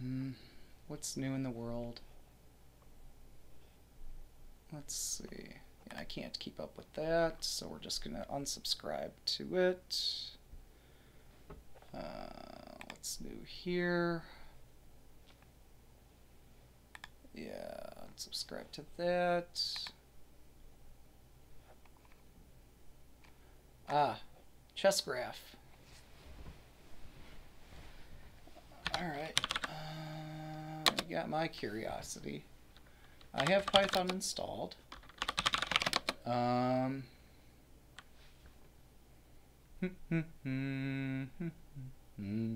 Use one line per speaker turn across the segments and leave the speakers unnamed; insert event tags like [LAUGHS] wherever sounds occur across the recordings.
Hmm. What's new in the world? Let's see. Yeah, I can't keep up with that, so we're just going to unsubscribe to it. Uh, what's new here? Yeah, unsubscribe to that. Ah, chess graph. Alright, got my curiosity. I have Python installed. Um, hmm, hmm, hmm,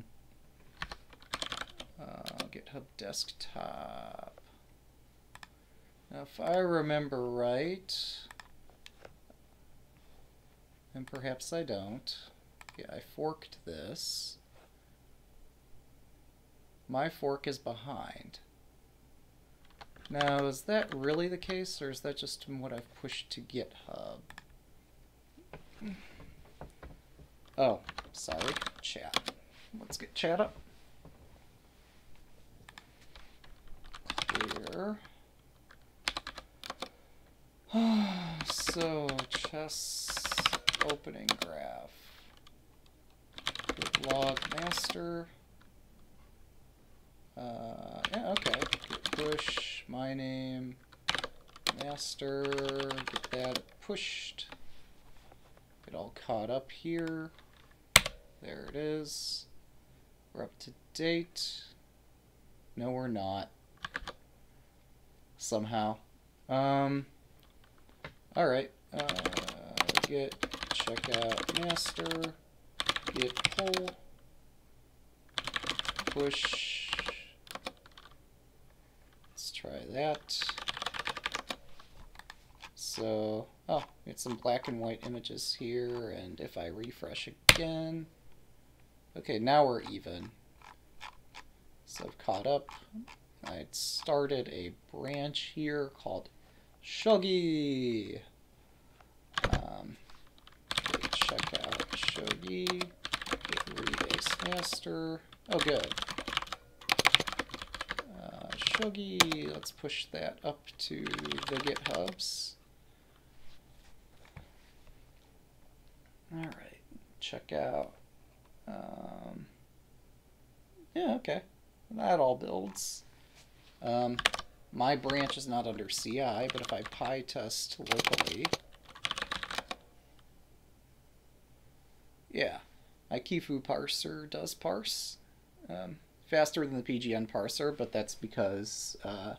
uh, GitHub desktop. Now, if I remember right, and perhaps I don't, yeah, I forked this. My fork is behind. Now, is that really the case, or is that just what I've pushed to GitHub? Oh, sorry, chat. Let's get chat up. Clear. [SIGHS] so, chess opening graph. Git log master. Uh, yeah, okay. Push, my name, master, get that pushed. Get all caught up here. There it is. We're up to date. No, we're not. Somehow. Um, alright. Uh, git check out master, git pull, push. Try that. So, oh, we some black and white images here, and if I refresh again, okay, now we're even. So I've caught up. I started a branch here called Shogi. Um, check out Shogi, rebase master. Oh, good. Let's push that up to the GitHubs. All right, check out. Um, yeah, okay. That all builds. Um, my branch is not under CI, but if I PyTest locally, Yeah, my Kifu parser does parse um, faster than the PGN parser, but that's because uh,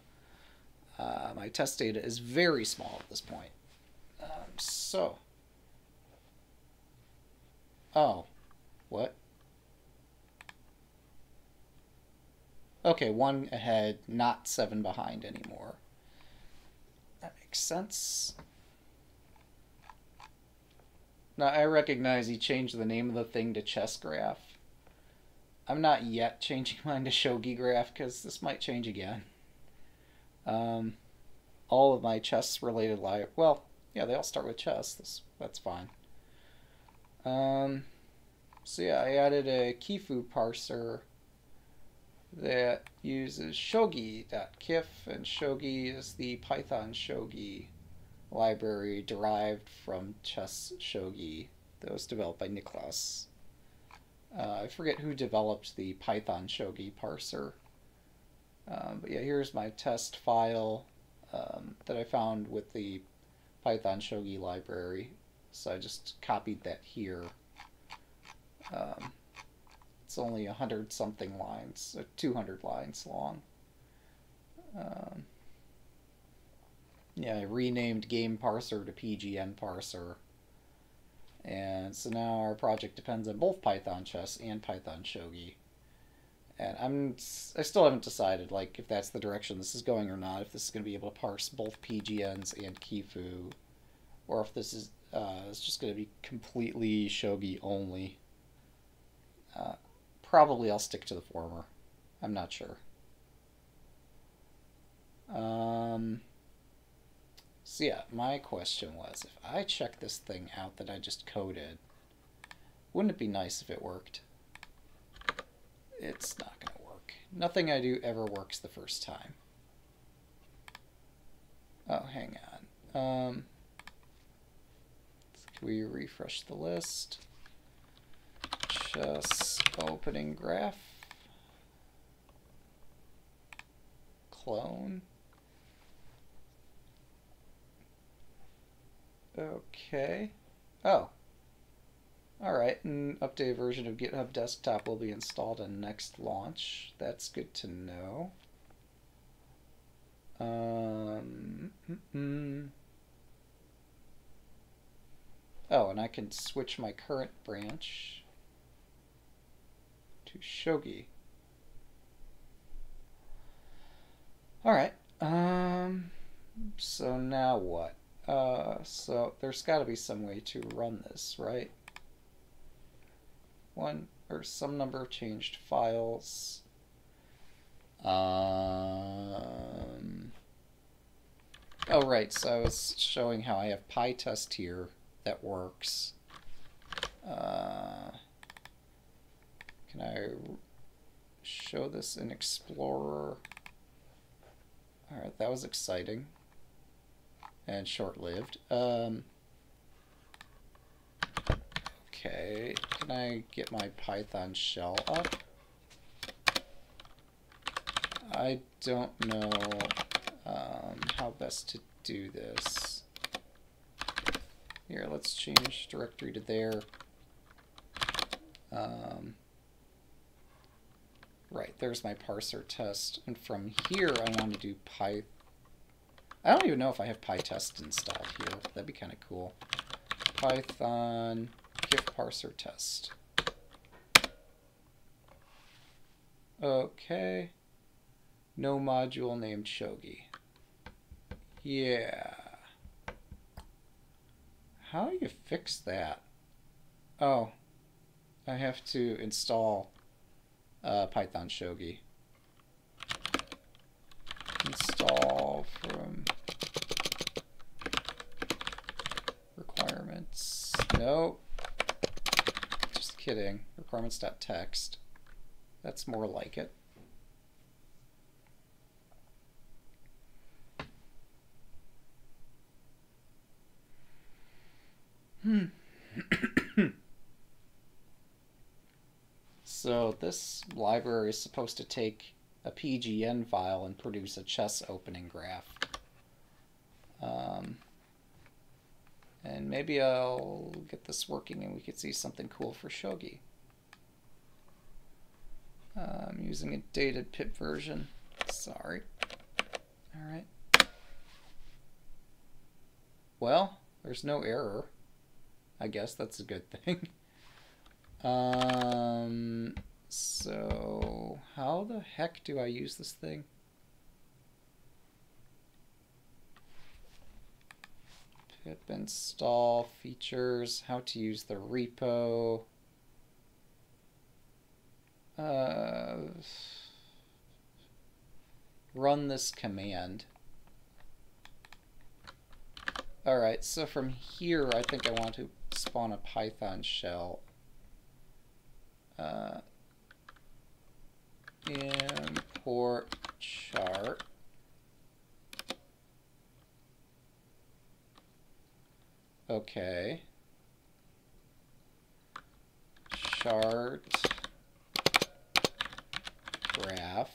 uh, my test data is very small at this point. Um, so, oh, what? Okay, one ahead, not seven behind anymore. That makes sense. Now, I recognize he changed the name of the thing to chess graph. I'm not yet changing [LAUGHS] mine to shogi graph because this might change again. Um, all of my chess related li well, yeah, they all start with chess. This, that's fine. Um, so yeah, I added a Kifu parser that uses shogi.kif, and shogi is the Python shogi library derived from Chess Shogi that was developed by Niklas. Uh, I forget who developed the Python Shogi parser. Um, but yeah, here's my test file um, that I found with the Python Shogi library. So I just copied that here. Um, it's only a hundred something lines, uh, 200 lines long. Um, yeah, I renamed game parser to PGN parser. And so now our project depends on both Python chess and Python shogi. And I'm I still haven't decided like if that's the direction this is going or not. If this is going to be able to parse both PGNs and Kifu, or if this is uh, it's just going to be completely shogi only. Uh, probably I'll stick to the former. I'm not sure. Um, so yeah, my question was, if I check this thing out that I just coded, wouldn't it be nice if it worked? It's not going to work. Nothing I do ever works the first time. Oh, hang on. Um, can we refresh the list? Just opening graph. Clone. Okay. Oh. Alright, an updated version of GitHub Desktop will be installed on next launch. That's good to know. Um, mm -mm. Oh, and I can switch my current branch to Shogi. Alright, um, so now what? Uh, so there's got to be some way to run this, right? One or some number of changed files. Um, oh, right. So I was showing how I have PyTest here that works. Uh, can I show this in Explorer? All right, that was exciting and short-lived. Um, okay, can I get my Python shell up? I don't know um, how best to do this. Here, let's change directory to there. Um, right, there's my parser test. And from here, I want to do Python I don't even know if I have PyTest installed here. That'd be kind of cool. Python KIF parser test. Okay. No module named Shogi. Yeah. How do you fix that? Oh, I have to install uh, Python Shogi install from requirements. No. Just kidding. Requirements.txt. That's more like it. Hmm. [COUGHS] so this library is supposed to take a PGN file and produce a chess opening graph. Um, and maybe I'll get this working and we could see something cool for Shogi. Uh, I'm using a dated pip version. Sorry. Alright. Well, there's no error. I guess that's a good thing. [LAUGHS] um, so, how the heck do I use this thing? Pip install features, how to use the repo. Uh, run this command. Alright, so from here I think I want to spawn a Python shell. Uh, import chart. Okay. Chart graph.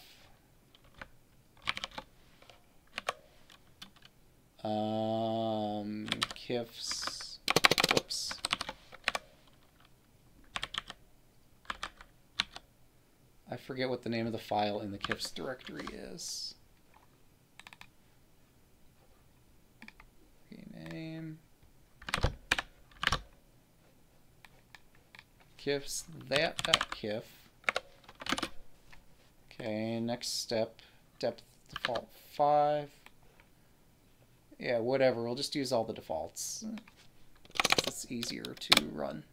Um, KIFs. Whoops. I forget what the name of the file in the KIFs directory is. Rename. KIFs that.kif. Okay, next step, depth default 5. Yeah, whatever, we'll just use all the defaults. It's easier to run.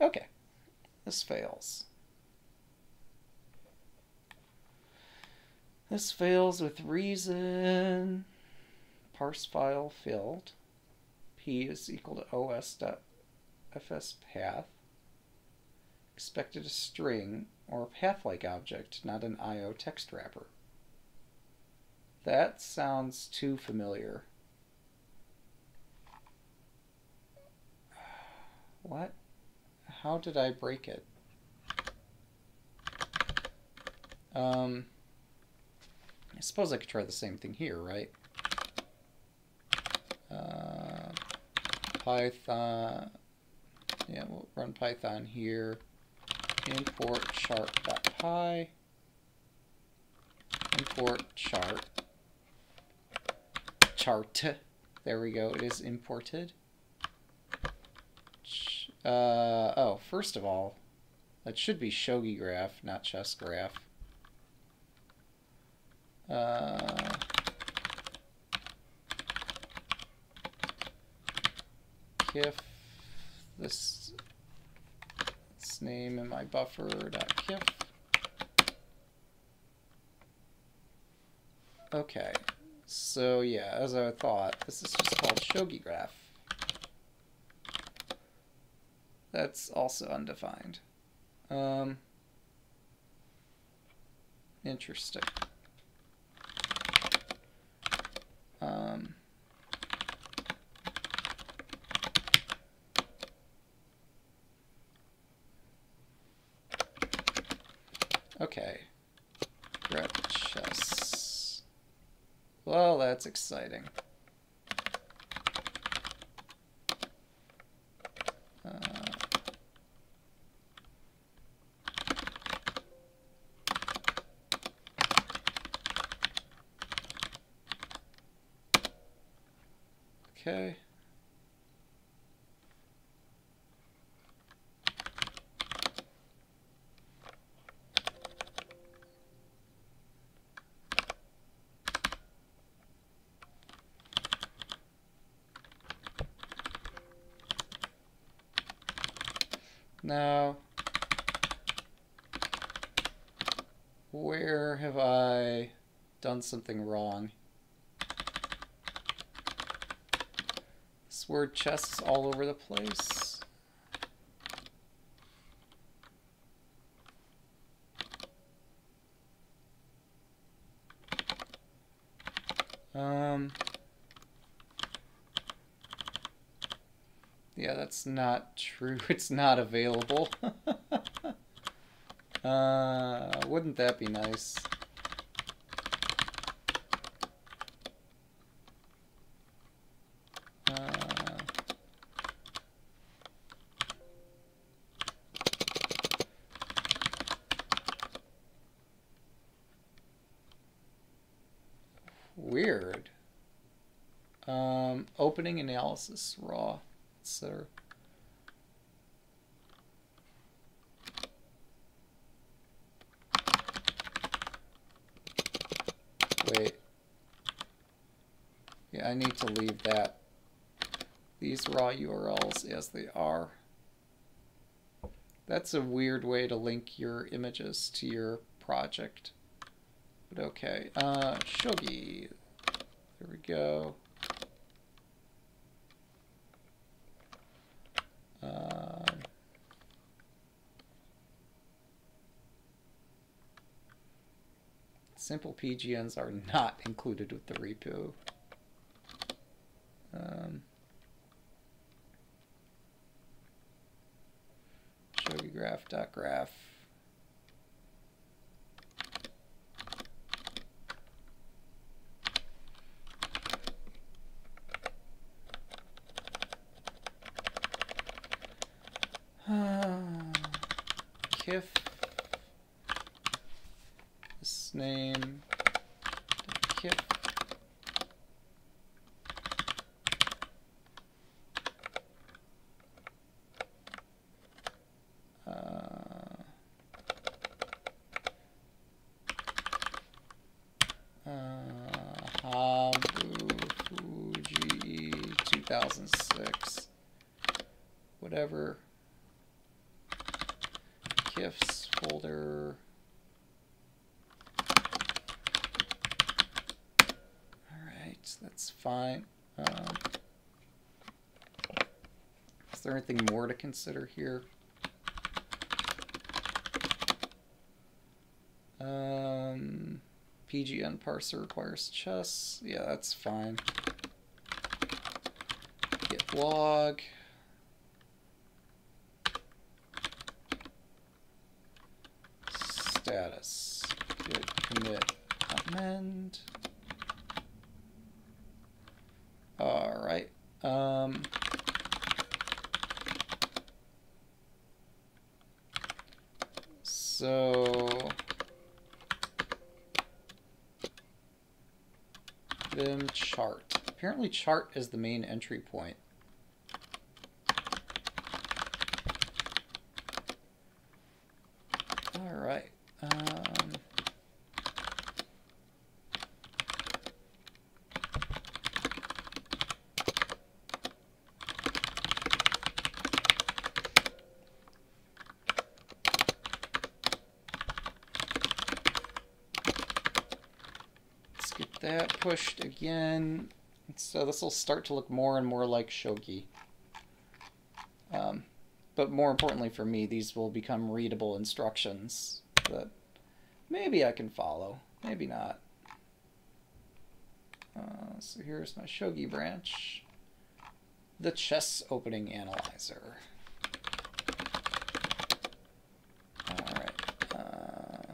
Okay, this fails. This fails with reason. Parse file filled. P is equal to os.fs path. Expected a string. or a path-like object, not an I.O. text wrapper. That sounds too familiar. What? How did I break it? Um, I suppose I could try the same thing here, right? Uh, Python, yeah, we'll run Python here. Import chart.py. Import chart. Chart. There we go. It is imported. Uh, oh, first of all, that should be shogi graph, not chess graph. Uh, kif this, name in my buffer. Okay, so yeah, as I thought, this is just called shogi graph. That's also undefined. Um, interesting. Um, okay. Grep chess. Well, that's exciting. Okay. Now, where have I done something wrong? This word chests all over the place. Um, yeah, that's not true. [LAUGHS] It's not available. [LAUGHS] uh, wouldn't that be nice? Weird. Um, opening analysis, raw, etc. Wait. Yeah, I need to leave that. These raw URLs as they are. That's a weird way to link your images to your project. But okay. Uh, Shogi. There we go. Simple PGNs are not included with the repo. Um, shogigraph.graph. .graph. kif 2006. Whatever. KIFs folder. Alright, that's fine. Um, is there anything more to consider here? Um, PGN parser requires chess. Yeah, that's fine. Git log. Status. Git commit amend. All right. Um, so vim chart. Apparently chart is the main entry point. All right. Um, let's get that pushed again. So this will start to look more and more like Shogi. Um, but more importantly for me, these will become readable instructions that maybe I can follow, maybe not. Uh, so here's my Shogi branch. The chess opening analyzer. Alright. Uh,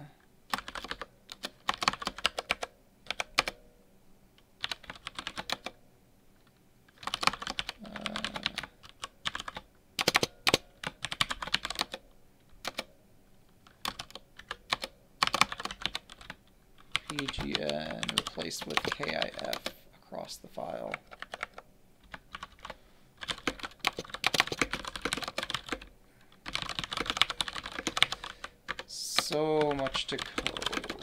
uh, PGN replaced with KIF across the file. So much to code.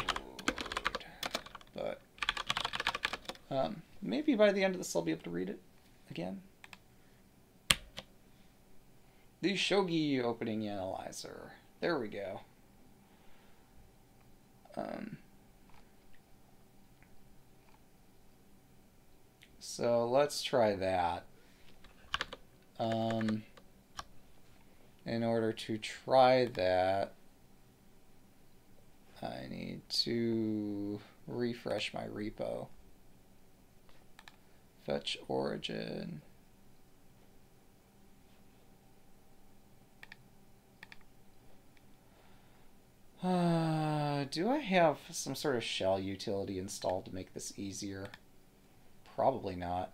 But um, maybe by the end of this I'll be able to read it again. The Shogi opening analyzer. There we go. Um, so let's try that. Um, in order to try that, I need to refresh my repo. Fetch origin. Uh, do I have some sort of shell utility installed to make this easier? Probably not.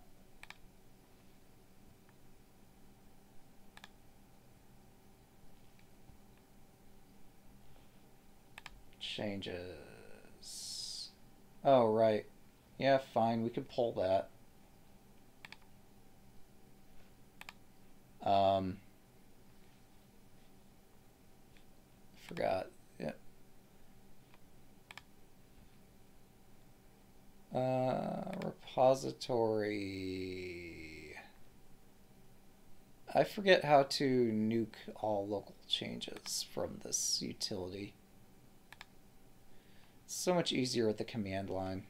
Changes. Oh, right. Yeah, fine. We can pull that. Um, forgot. Yeah. Uh, repository. I forget how to nuke all local changes from this utility. It's so much easier with the command line.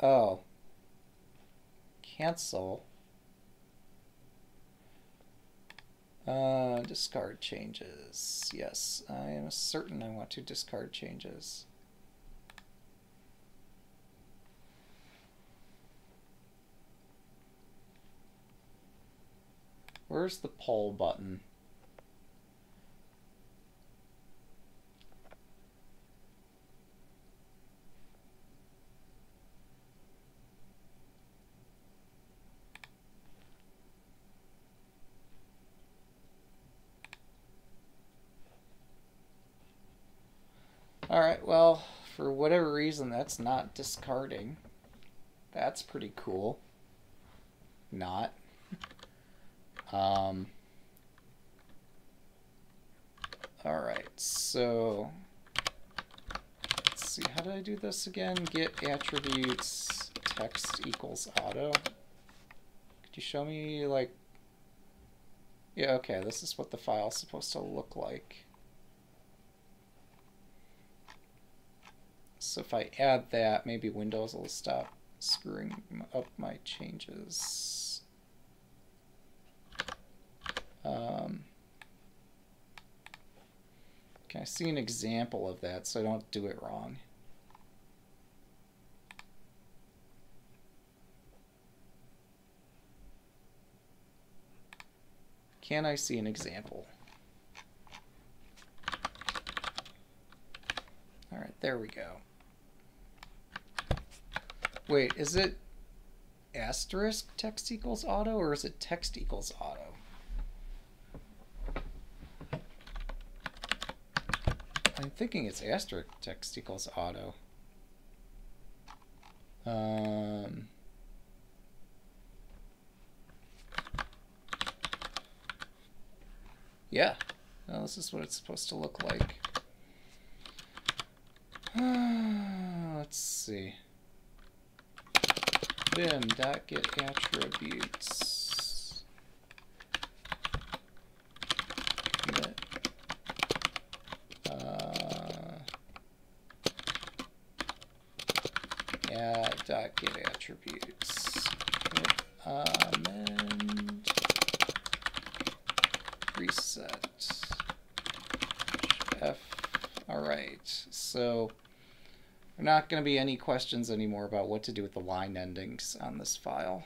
Oh. Cancel. Uh, discard changes. Yes, I am certain I want to discard changes. Where's the poll button? All right, well, for whatever reason, that's not discarding. That's pretty cool. Not. Um, all right, so let's see, how did I do this again? Git attributes text equals auto. Could you show me like, yeah, okay, this is what the file's supposed to look like. So if I add that, maybe Windows will stop screwing up my changes. Um, can I see an example of that so I don't do it wrong? Can I see an example? All right, there we go. Wait, is it asterisk text equals auto or is it text equals auto? I'm thinking it's asterisk text equals auto. Um, yeah, well, this is what it's supposed to look like. [SIGHS] Let's see. Vim dot git attributes. Commit. Dot git attributes. Amend. Reset. F. All right. So. There are not going to be any questions anymore about what to do with the line endings on this file.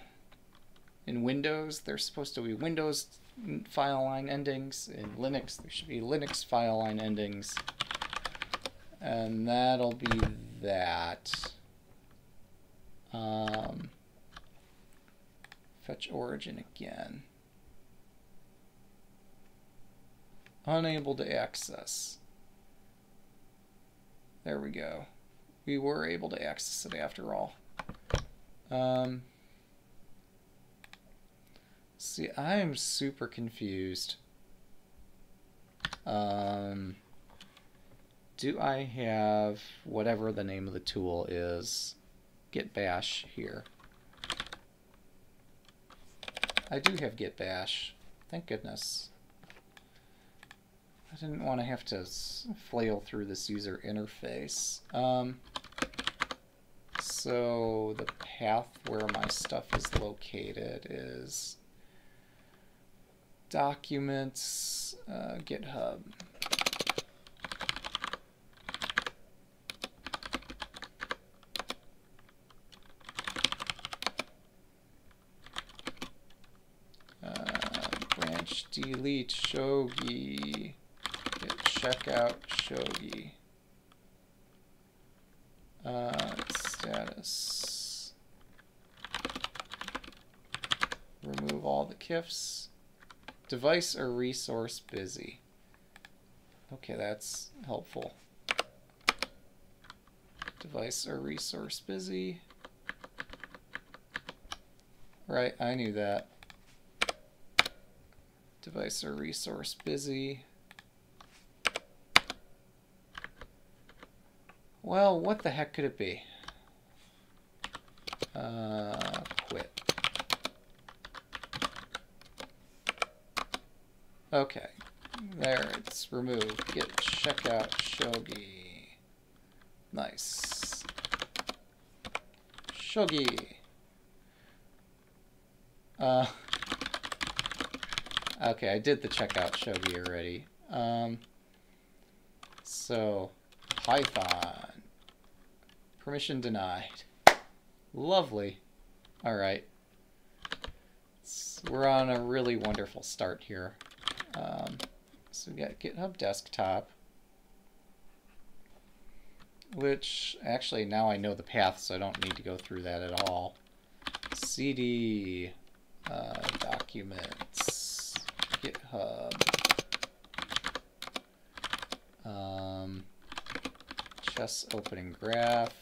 In Windows, there's supposed to be Windows file line endings. In Linux, there should be Linux file line endings. And that'll be that. Um, fetch origin again. Unable to access. There we go we were able to access it after all. Um, see, I am super confused. Um, do I have whatever the name of the tool is, git bash here? I do have git bash. Thank goodness. I didn't want to have to flail through this user interface. Um, so the path where my stuff is located is documents, uh, GitHub. Uh, branch delete shogi checkout shogi. Uh, status. Remove all the kifs. Device or resource busy. Okay, that's helpful. Device or resource busy. Right, I knew that. Device or resource busy. Well, what the heck could it be? Uh, quit. Okay. There, it's removed. Git checkout shogi. Nice. Shogi. Uh, okay, I did the checkout shogi already. Um, so, Python. Permission denied. Lovely. Alright. We're on a really wonderful start here. Um, so we got GitHub Desktop, which actually now I know the path, so I don't need to go through that at all. CD uh, documents, GitHub. Um, chess opening graph.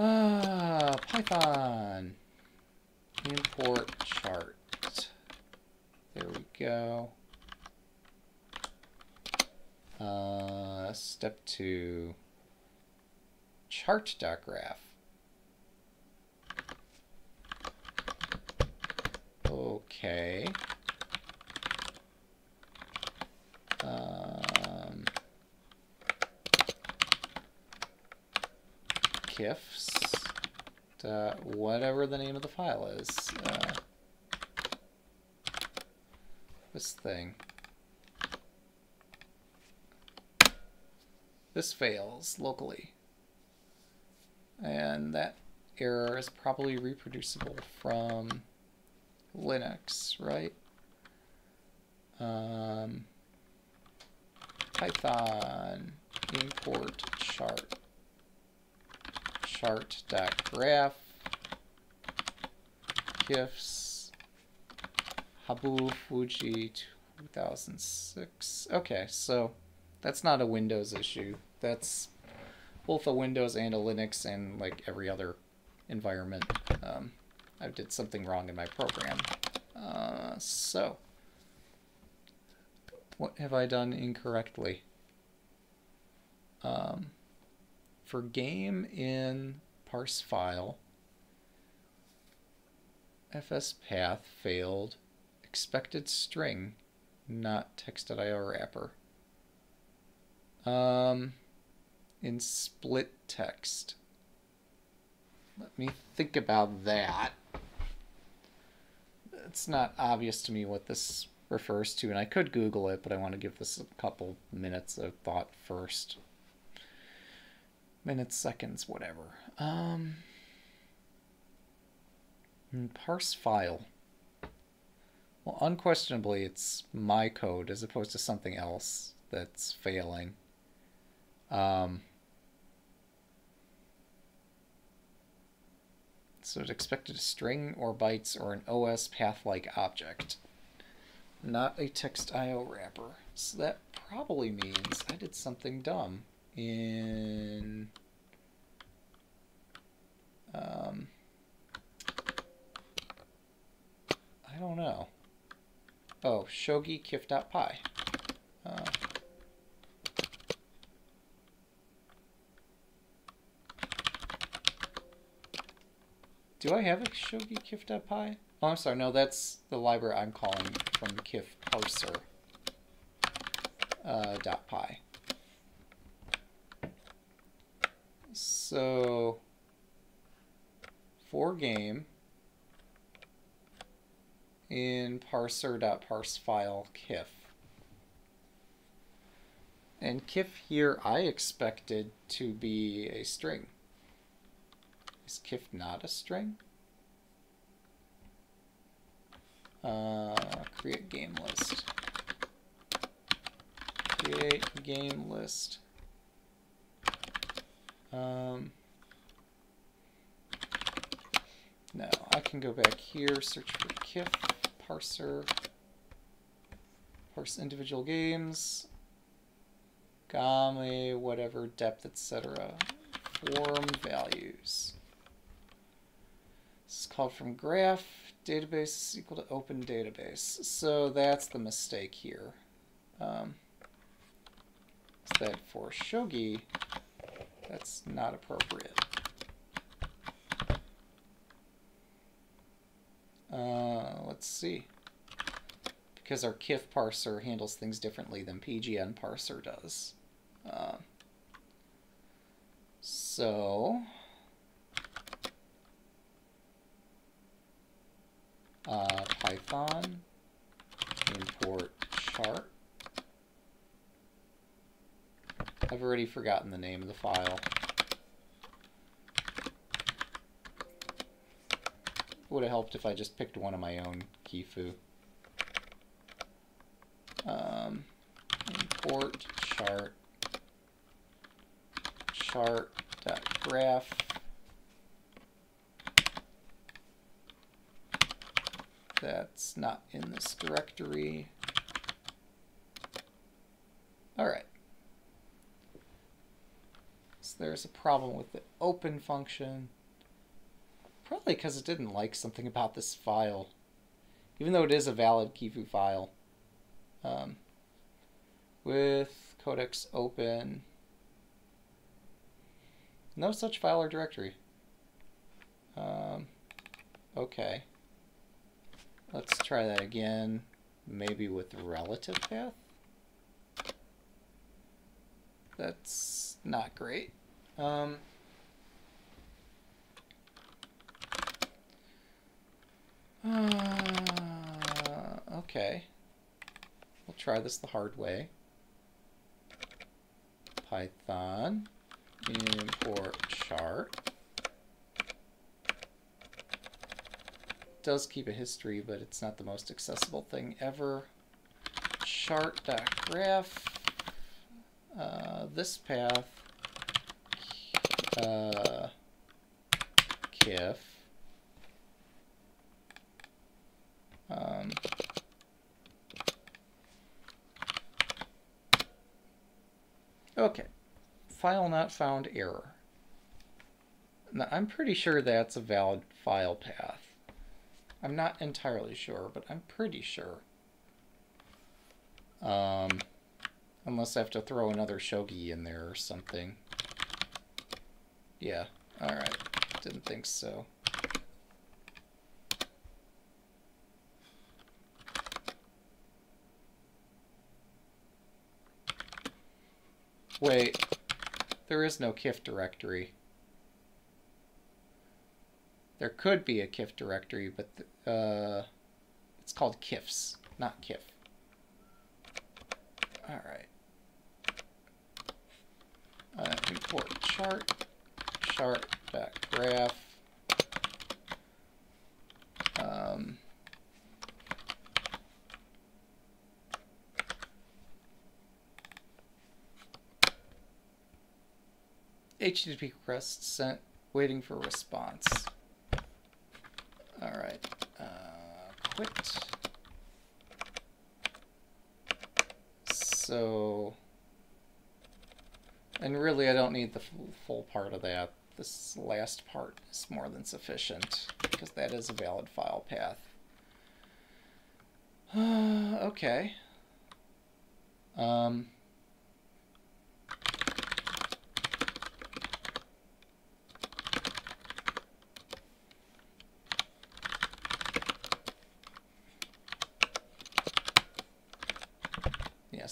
Ah, Python. Import chart. There we go. Uh, step two. Chart.graph. Okay. Um, kifs uh, whatever the name of the file is. Uh, this thing. This fails locally. And that error is probably reproducible from Linux, right? Um, Python import chart chart.graph kifs Habu Fuji 2006. Okay, so that's not a Windows issue. That's both a Windows and a Linux and like every other environment. Um, I did something wrong in my program. Uh, so, what have I done incorrectly? Um, for game in parse file, fs path failed, expected string, not text.io wrapper. Um, in split text. Let me think about that. It's not obvious to me what this refers to, and I could Google it, but I want to give this a couple minutes of thought first. Minutes, seconds, whatever. Um, hmm, parse file. Well, unquestionably, it's my code as opposed to something else that's failing. Um, So it expected a string or bytes or an OS path-like object, not a text IO wrapper. So that probably means I did something dumb in um, I don't know. Oh, shogi kif.py. Uh, Do I have a Shogi Kif.py? Oh, I'm sorry. No, that's the library I'm calling from Kif parser. Uh, .py. So, for game in parser.parsefile kif. And kif here I expected to be a string. Is kif not a string? Uh, create game list. Create game list. Um, no, I can go back here, search for kif, parser, parse individual games, game, whatever, depth, etc. Form values. This is called from graph database is equal to open database. So that's the mistake here. Um, that for Shogi, that's not appropriate. Uh, let's see. Because our KIF parser handles things differently than PGN parser does. Uh, so uh, Python, import chart. I've already forgotten the name of the file. Would have helped if I just picked one of my own Kifu. Um, import chart chart.graph That's not in this directory. All right. There's a problem with the open function. Probably because it didn't like something about this file. Even though it is a valid Kifu file. Um, with codecs open. No such file or directory. Um, okay. Let's try that again, maybe with relative path. That's not great. Um, uh, okay. We'll try this the hard way. Python import chart. does keep a history, but it's not the most accessible thing ever. Chart.graph. Uh, this path. Uh, KIF. Um, okay. File not found error. Now, I'm pretty sure that's a valid file path. I'm not entirely sure, but I'm pretty sure. Um, unless I have to throw another shogi in there or something. Yeah, alright. Didn't think so. Wait, there is no KIF directory. There could be a KIF directory, but uh, it's called KIFs, not KIF. All right. Uh, import chart, chart.graph. Um, HTTP request sent, waiting for response. All right, uh, quit. So, and really I don't need the full part of that. This last part is more than sufficient because that is a valid file path. [SIGHS] okay. Um,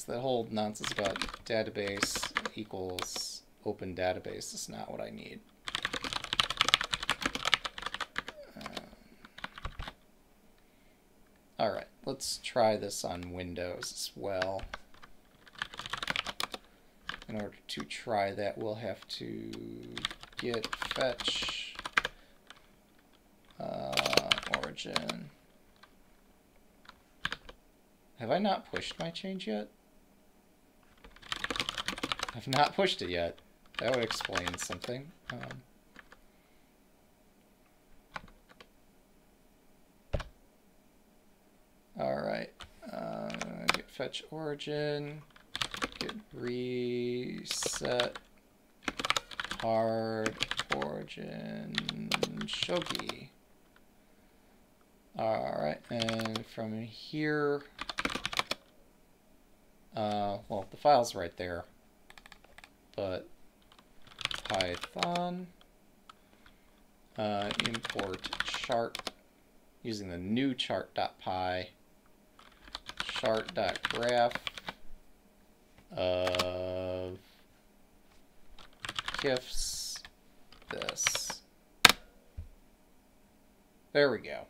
that whole nonsense about database equals open database is not what I need. Alright, let's try this on Windows as well. In order to try that, we'll have to git fetch uh, origin. Have I not pushed my change yet? I've not pushed it yet. That would explain something. Um, Alright. Uh, git fetch origin. Git reset hard origin shogi. Alright, and from here, uh, well, the file's right there but Python uh, import chart using the new chart.py chart.graph of KIFs this. There we go.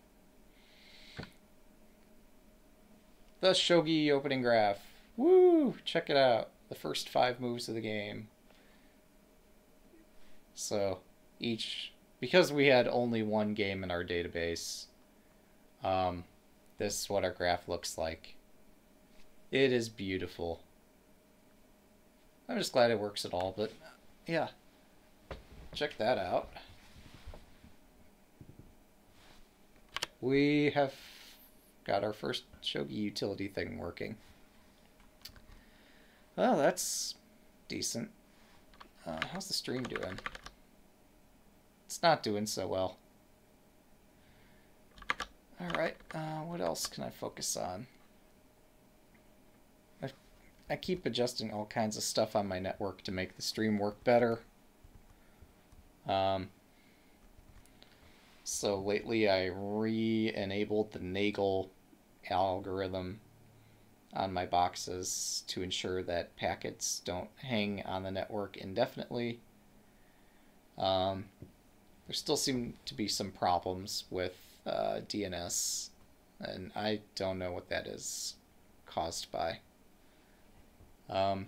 The Shogi opening graph. Woo! Check it out. The first five moves of the game. So each, because we had only one game in our database, um, this is what our graph looks like. It is beautiful. I'm just glad it works at all, but yeah, check that out. We have got our first Shogi utility thing working. Well, that's decent. Uh, how's the stream doing? It's not doing so well. Alright, uh, what else can I focus on? I, keep adjusting all kinds of stuff on my network to make the stream work better. Um, so lately I re-enabled the Nagle algorithm on my boxes to ensure that packets don't hang on the network indefinitely. Um, there still seem to be some problems with uh, DNS, and I don't know what that is. caused by. Um,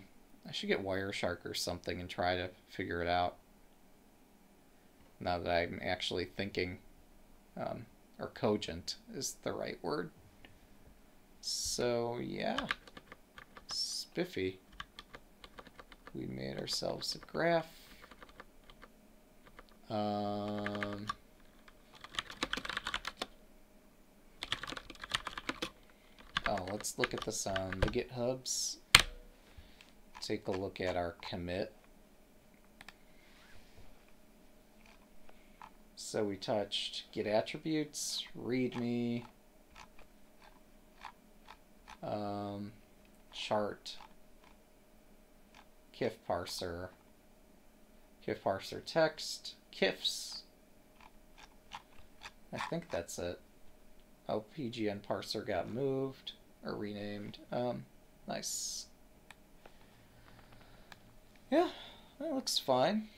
I should get Wireshark or something and try to figure it out. Now that I'm actually thinking, um, or cogent is the right word. So, yeah. Spiffy. We made ourselves a graph. Um, oh, let's look at this on the GitHubs. Take a look at our commit. So we touched git attributes, readme, um, chart, kif parser, kif parser text, kifs. I think that's it. Oh, PGN parser got moved or renamed. Um, nice. Yeah, that looks fine.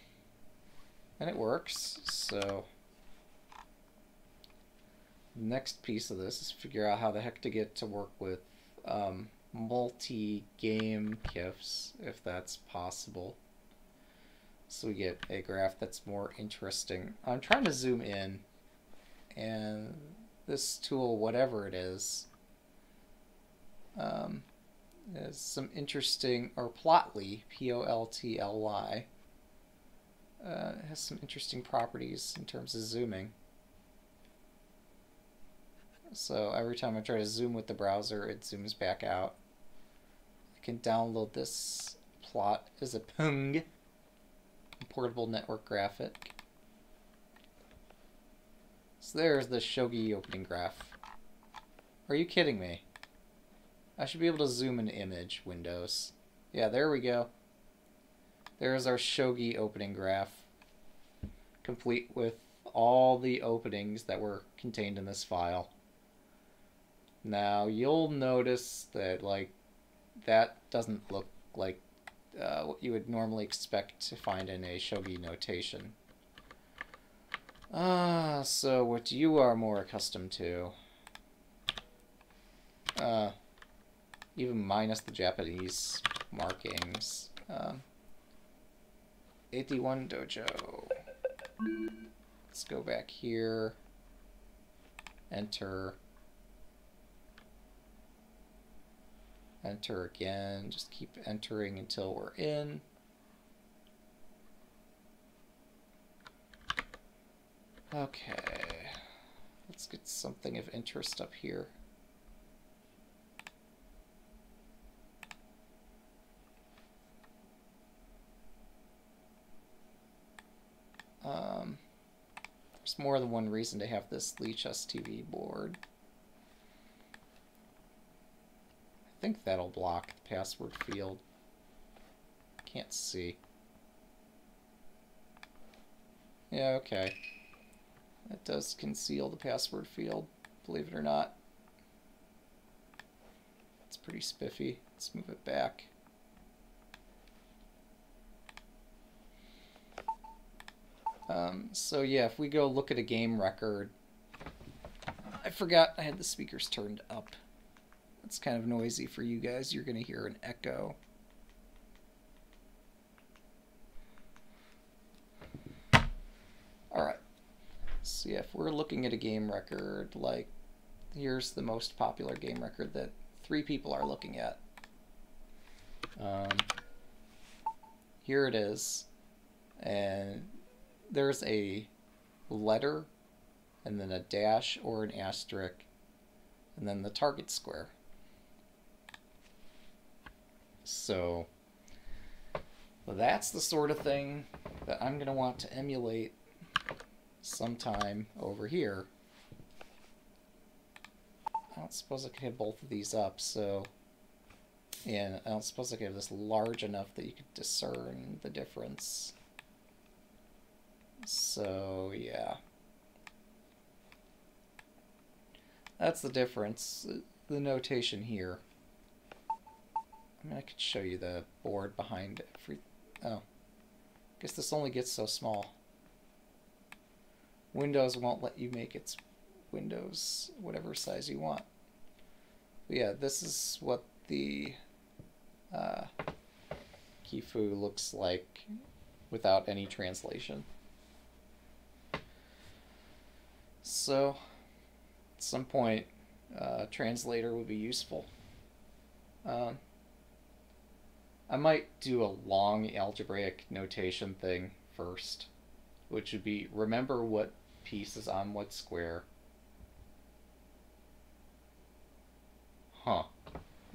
And it works, so... Next piece of this is figure out how the heck to get to work with um, multi-game KIFs, if that's possible. So we get a graph that's more interesting. I'm trying to zoom in, and this tool, whatever it is, um, is some interesting, or Plotly, P-O-L-T-L-Y, uh, has some interesting properties in terms of zooming. So every time I try to zoom with the browser, it zooms back out. I can download this plot as a PNG, portable network graphic. So there's the Shogi opening graph. Are you kidding me? I should be able to zoom an image, Windows. Yeah, there we go. There's our Shogi opening graph, complete with all the openings that were contained in this file. Now, you'll notice that, like, that doesn't look like uh, what you would normally expect to find in a shogi notation. Ah, so what you are more accustomed to. Uh, even minus the Japanese markings. Uh, 81 Dojo. Let's go back here. Enter. Enter again. Just keep entering until we're in. Okay. Let's get something of interest up here. Um, there's more than one reason to have this Lichess TV board. I think that'll block the password field. Can't see. Yeah, okay. That does conceal the password field, believe it or not. It's pretty spiffy. Let's move it back. Um, so yeah, if we go look at a game record, I forgot I had the speakers turned up. It's kind of noisy for you guys. You're going to hear an echo. Alright. So yeah, if we're looking at a game record, like, here's the most popular game record that three people are looking at. Um, here it is. And there's a letter, and then a dash or an asterisk, and then the target square. So that's the sort of thing that I'm going to want to emulate sometime over here. I don't suppose I could have both of these up, so... And I don't suppose I could have this large enough that you could discern the difference. So, yeah. That's the difference. The notation here. I mean, I could show you the board behind every... Oh. I guess this only gets so small. Windows won't let you make its windows whatever size you want. But yeah, this is what the uh, Kifu looks like without any translation. So, at some point, uh, translator would be useful. Um, I might do a long algebraic notation thing first, which would be remember what piece is on what square. Huh.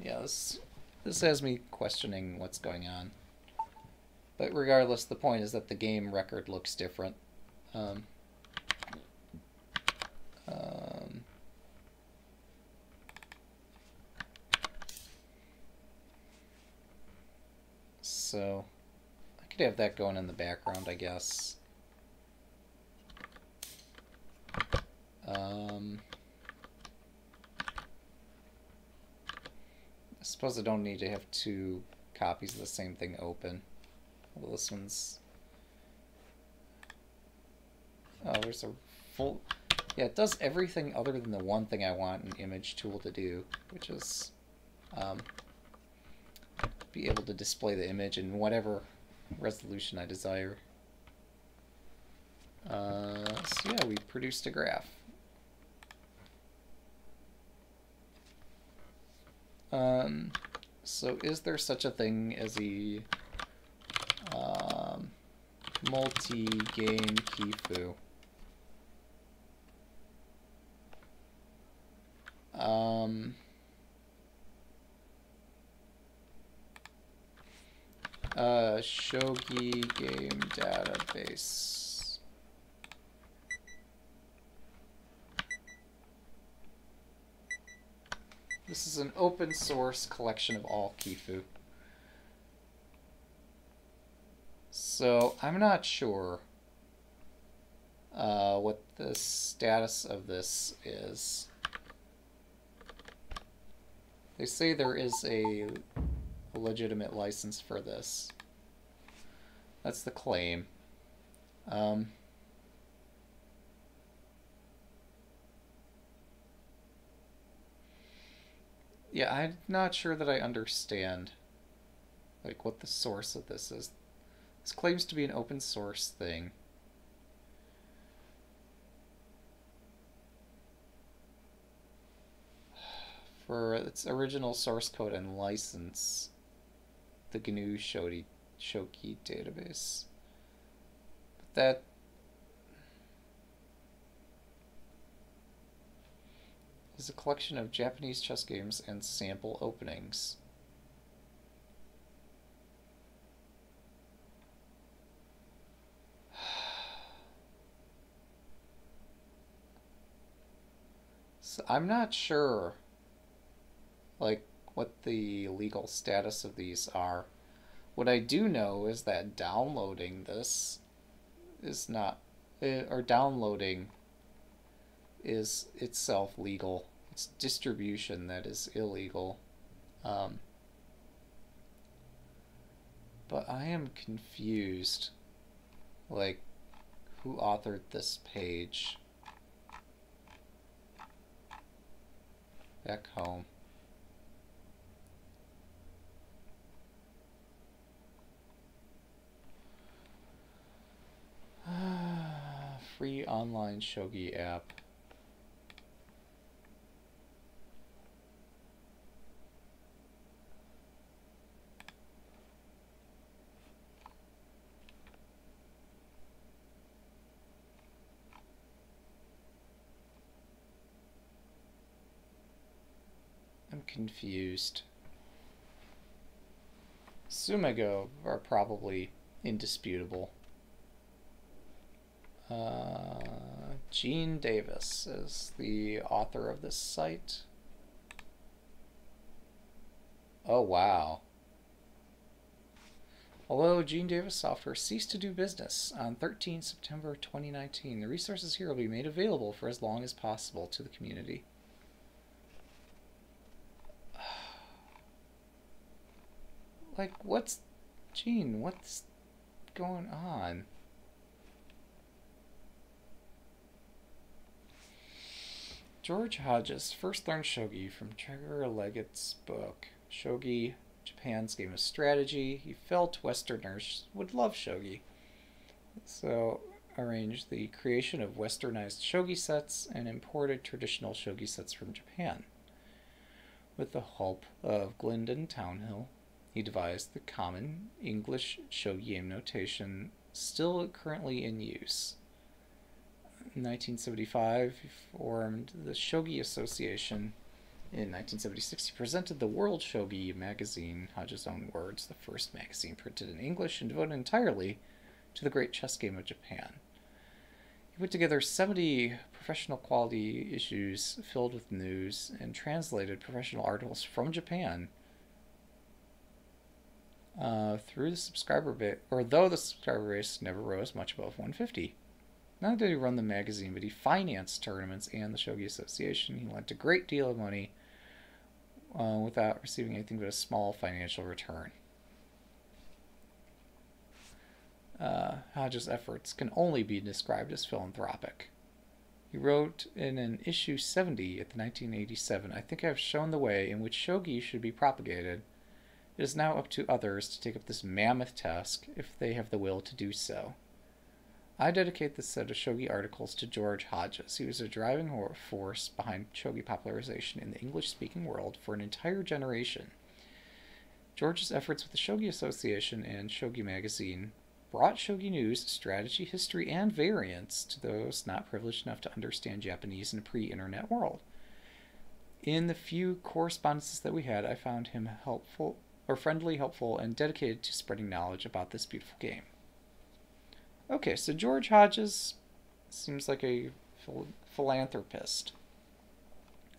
Yeah, this, this has me questioning what's going on. But regardless, the point is that the game record looks different. Um, um, so I could have that going in the background, I guess. Um, I suppose I don't need to have two copies of the same thing open. Well, this one's... Oh, there's a full... Yeah, it does everything other than the one thing I want an image tool to do, which is um, be able to display the image in whatever resolution I desire. Uh, so yeah, we produced a graph. Um, so is there such a thing as a um, multi-game Kifu? Um, uh, Shogi game database. This is an open source collection of all Kifu. So I'm not sure uh, what the status of this is. They say there is a, legitimate license for this. That's the claim. Um, yeah, I'm not sure that I understand like what the source of this is. This claims to be an open source thing. For its original source code and license the GNU Shogi, Shogi database. But that is a collection of Japanese chess games and sample openings. [SIGHS] So I'm not sure like what the legal status of these are. What I do know is that downloading this is not, eh, or downloading is itself legal. It's distribution that is illegal. Um, but I am confused. Like, who authored this page? Back home. [SIGHS] Free online shogi app. I'm confused. Sumago are probably indisputable. Uh, Gene Davis is the author of this site. Oh, wow. Although Gene Davis Software ceased to do business on 13 September 2019, the resources here will be made available for as long as possible to the community. [SIGHS] like, what's... Gene, what's going on? George Hodges first learned shogi from Trevor Leggett's book, Shogi Japan's Game of Strategy. He felt Westerners would love shogi. So, arranged the creation of westernized shogi sets and imported traditional shogi sets from Japan. With the help of Glyndon Townhill, he devised the common English shogi notation still currently in use. In 1975, he formed the Shogi Association. In 1976, he presented the World Shogi magazine, Hodge's own words, the first magazine printed in English and devoted entirely to the great chess game of Japan. He put together 70 professional quality issues filled with news and translated professional articles from Japan uh, through the subscriber base, or though the subscriber base never rose much above 150. Not only did he run the magazine, but he financed tournaments and the Shogi Association. He lent a great deal of money uh, without receiving anything but a small financial return. Uh, Hodges' efforts can only be described as philanthropic. He wrote in an issue 70 at the 1987 I think I have shown the way in which shogi should be propagated it is now up to others to take up this mammoth task if they have the will to do so. I dedicate this set of shogi articles to George Hodges. He was a driving force behind shogi popularization in the English speaking world for an entire generation. George's efforts with the Shogi Association and Shogi Magazine brought shogi news, strategy, history, and variants to those not privileged enough to understand Japanese in a pre internet world. In the few correspondences that we had, I found him helpful or friendly, helpful, and dedicated to spreading knowledge about this beautiful game. Okay, so George Hodges seems like a phil- philanthropist.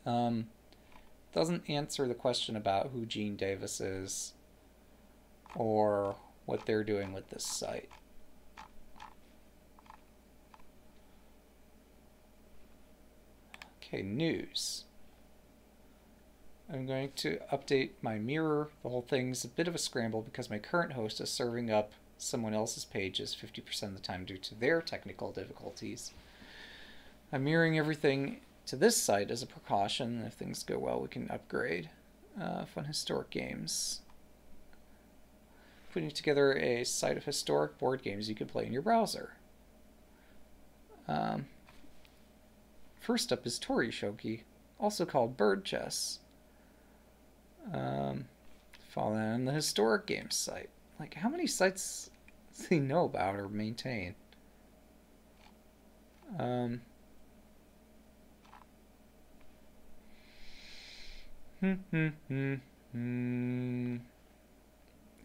Um, doesn't answer the question about who Gene Davis is or what they're doing with this site. Okay, news. I'm going to update my mirror. The whole thing's a bit of a scramble because my current host is serving up someone else's pages 50% of the time due to their technical difficulties. I'm mirroring everything to this site as a precaution. If things go well, we can upgrade. Uh, fun historic games. Putting together a site of historic board games you can play in your browser. Um, first up is Tori Shogi, also called Bird Chess. Um, follow that on the historic games site. Like, how many sites does he know about or maintain? Um, hmm, hmm, hmm, hmm.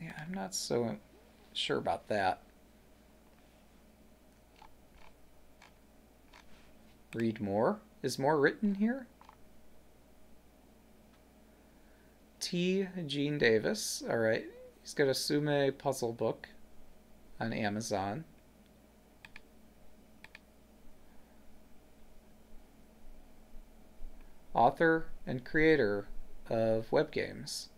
Yeah, I'm not so sure about that. Read more? Is more written here? T. Gene Davis. All right. He's got a Tsume puzzle book on Amazon. Author and creator of web games.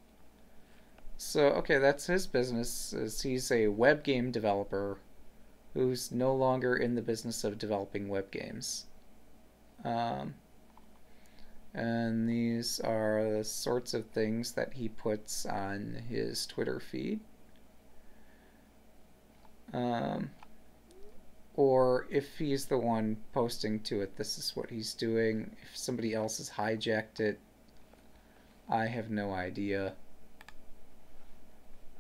So, okay, that's his business. Is he's a web game developer who's no longer in the business of developing web games. Um, and these are the sorts of things that he puts on his Twitter feed. Um, or if he's the one posting to it, this is what he's doing. If somebody else has hijacked it, I have no idea.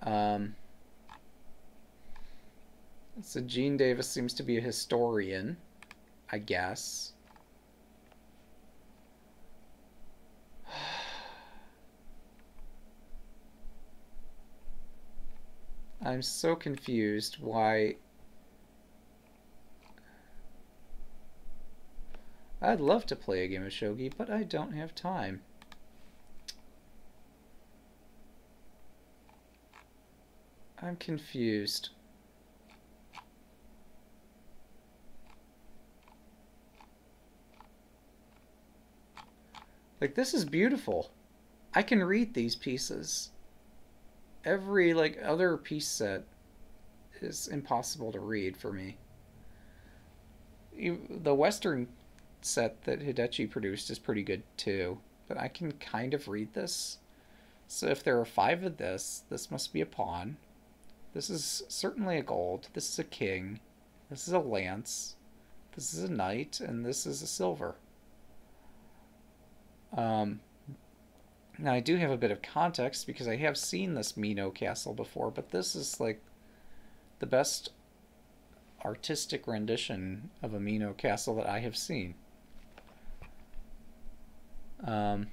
Um, so Gene Davis seems to be a historian, I guess. I'm so confused why... I'd love to play a game of Shogi, but I don't have time. I'm confused. Like, this is beautiful. I can read these pieces every like other piece set is impossible to read for me. The Western set that Hidetchi produced is pretty good too, but I can kind of read this. So if there are five of this, this must be a pawn. This is certainly a gold. This is a king. This is a lance. This is a knight, and this is a silver. Um, now I do have a bit of context because I have seen this Mino castle before, but this is like the best artistic rendition of a Mino castle that I have seen. Um,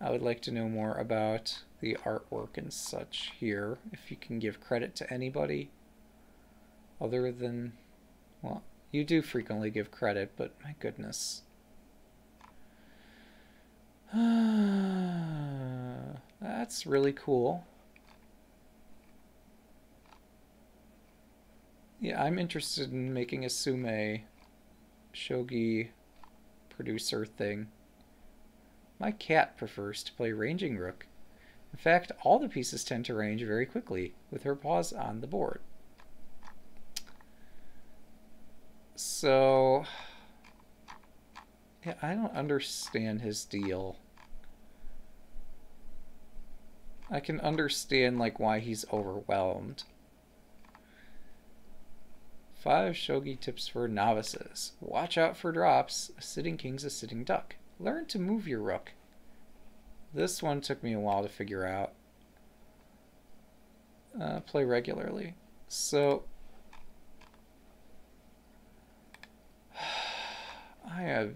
I would like to know more about the artwork and such here, if you can give credit to anybody other than, well, you do frequently give credit, but my goodness. [SIGHS] That's really cool. Yeah, I'm interested in making a Tsume shogi producer thing. My cat prefers to play ranging rook. In fact, all the pieces tend to range very quickly with her paws on the board. So, [SIGHS] yeah, I don't understand his deal. I can understand like why he's overwhelmed. Five shogi tips for novices. Watch out for drops. A sitting king's a sitting duck. Learn to move your rook. This one took me a while to figure out. Uh, play regularly. So, [SIGHS] I have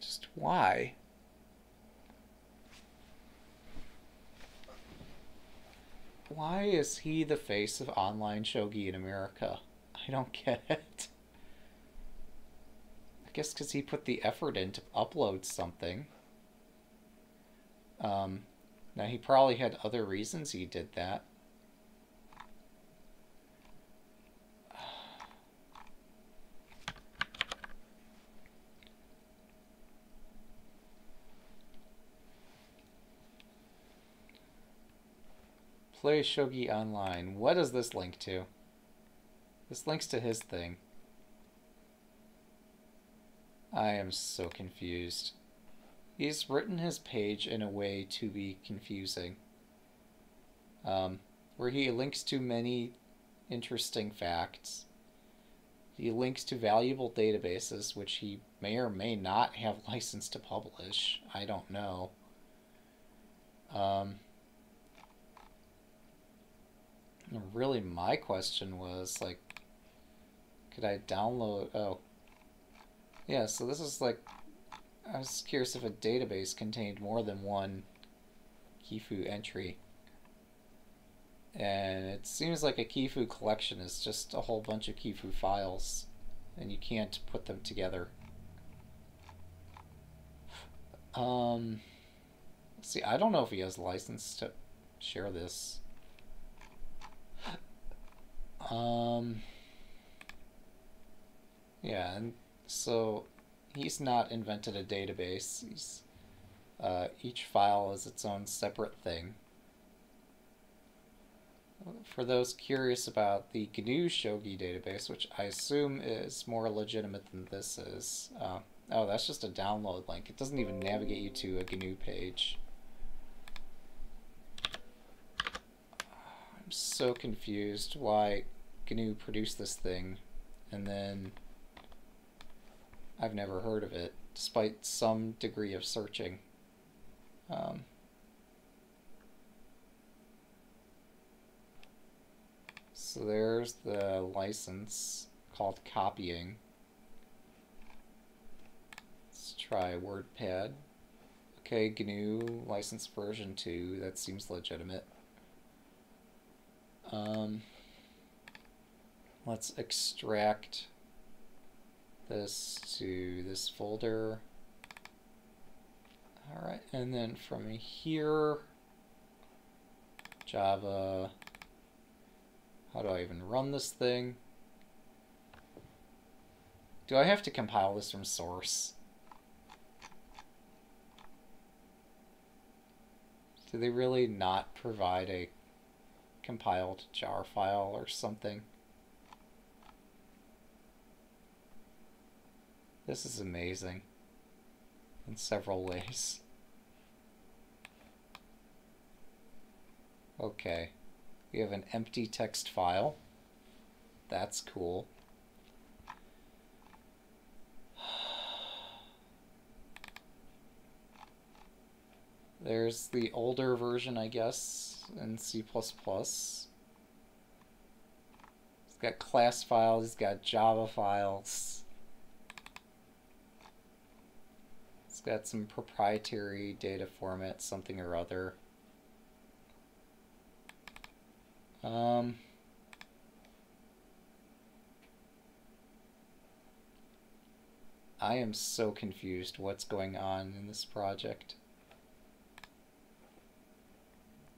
just why? Why is he the face of online shogi in America? I don't [LAUGHS] get it. I guess because he put the effort in to upload something. Um, now, he probably had other reasons he did that. Play Shogi Online. What does this link to? This links to his thing. I am so confused. He's written his page in a way to be confusing. Um, where he links to many interesting facts. He links to valuable databases, which he may or may not have [LAUGHS] license to publish. I don't know. Um, really, my question was like, could I download? Oh, yeah. So this is like I was curious if a database contained more than one Kifu entry. And it seems like a Kifu collection is just a whole bunch of Kifu files, and you can't put them together. Um, see, I don't know if he has license to share this. Um, yeah, and so he's not invented a database. He's, uh, each file is its own separate thing. For those curious about the GNU Shogi database, which I assume is more legitimate than this is, uh, oh, that's just a download link. It doesn't even navigate you to a GNU page. I'm so confused why GNU produced this thing and then I've never heard of it, despite some degree of searching. Um, so there's the license called copying. Let's try WordPad. Okay, GNU license version 2, that seems legitimate. Um, let's extract this to this folder. Alright, and then from here, Java, how do I even run this thing? Do I have to compile this from source? Do they really not provide a Compiled jar file or something. This is amazing in several ways. Okay, we have an empty text file. That's cool. There's the older version, I guess, in C++. It's got class files, it's got Java files. It's got some proprietary data format, something or other. Um, I am so confused what's going on in this project.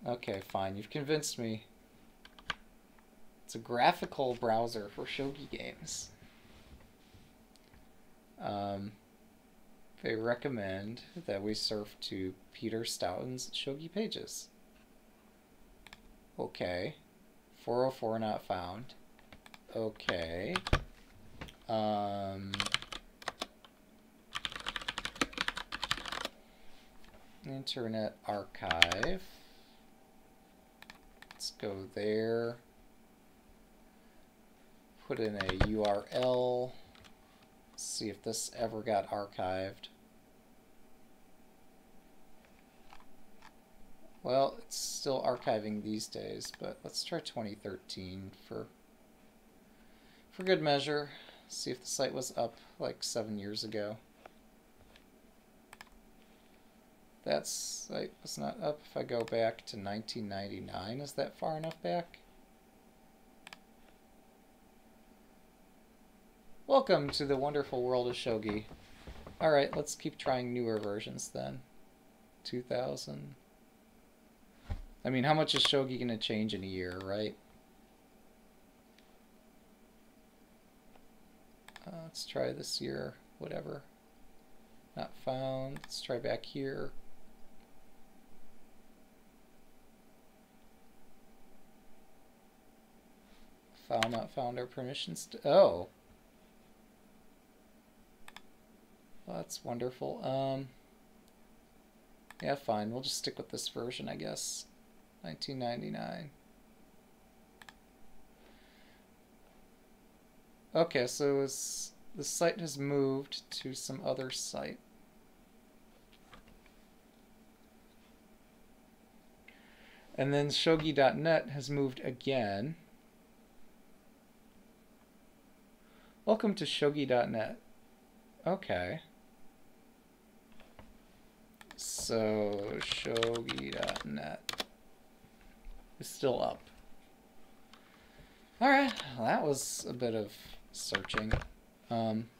Okay, fine. You've convinced me. It's a graphical browser for shogi games. Um, they recommend that we surf to Peter Stoughton's shogi pages. Okay. 404 not found. Okay. Um, Internet Archive. Let's go there. Put in a URL. See if this ever got archived. Well, it's still archiving these days, but let's try 2013 for for good measure. See if the site was up like seven years ago. That site was not up. If I go back to 1999, is that far enough back? Welcome to the wonderful world of Shogi. Alright, let's keep trying newer versions then. 2000. I mean, how much is Shogi going to change in a year, right? Uh, let's try this year, whatever. Not found. Let's try back here. File not found or permissions. oh. That's wonderful. Um, yeah, fine. We'll just stick with this version, I guess. 1999. Okay, so was, the site has moved to some other site. And then shogi.net has moved again. Welcome to shogi.net. Okay. So, shogi.net is still up. Alright, well, that was a bit of searching. Um,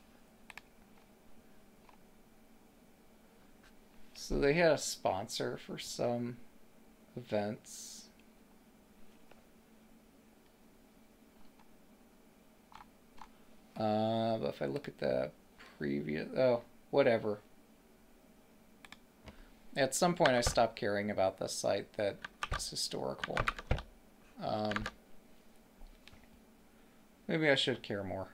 so they had a sponsor for some events. Uh, but if I look at the previous, oh, whatever. At some point I stopped caring about the site that is historical. Um, maybe I should care more.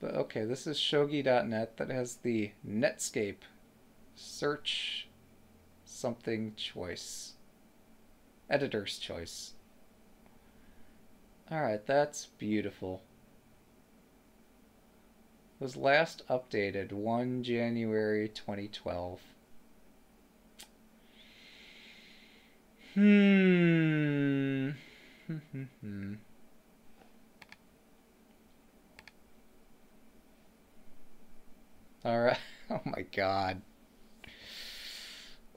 But okay, this is shogi.net that has the Netscape search something choice. Editor's choice. Alright, that's beautiful. Was last updated 1 January 2012. Hmm. [LAUGHS] Alright. [LAUGHS] Oh my god.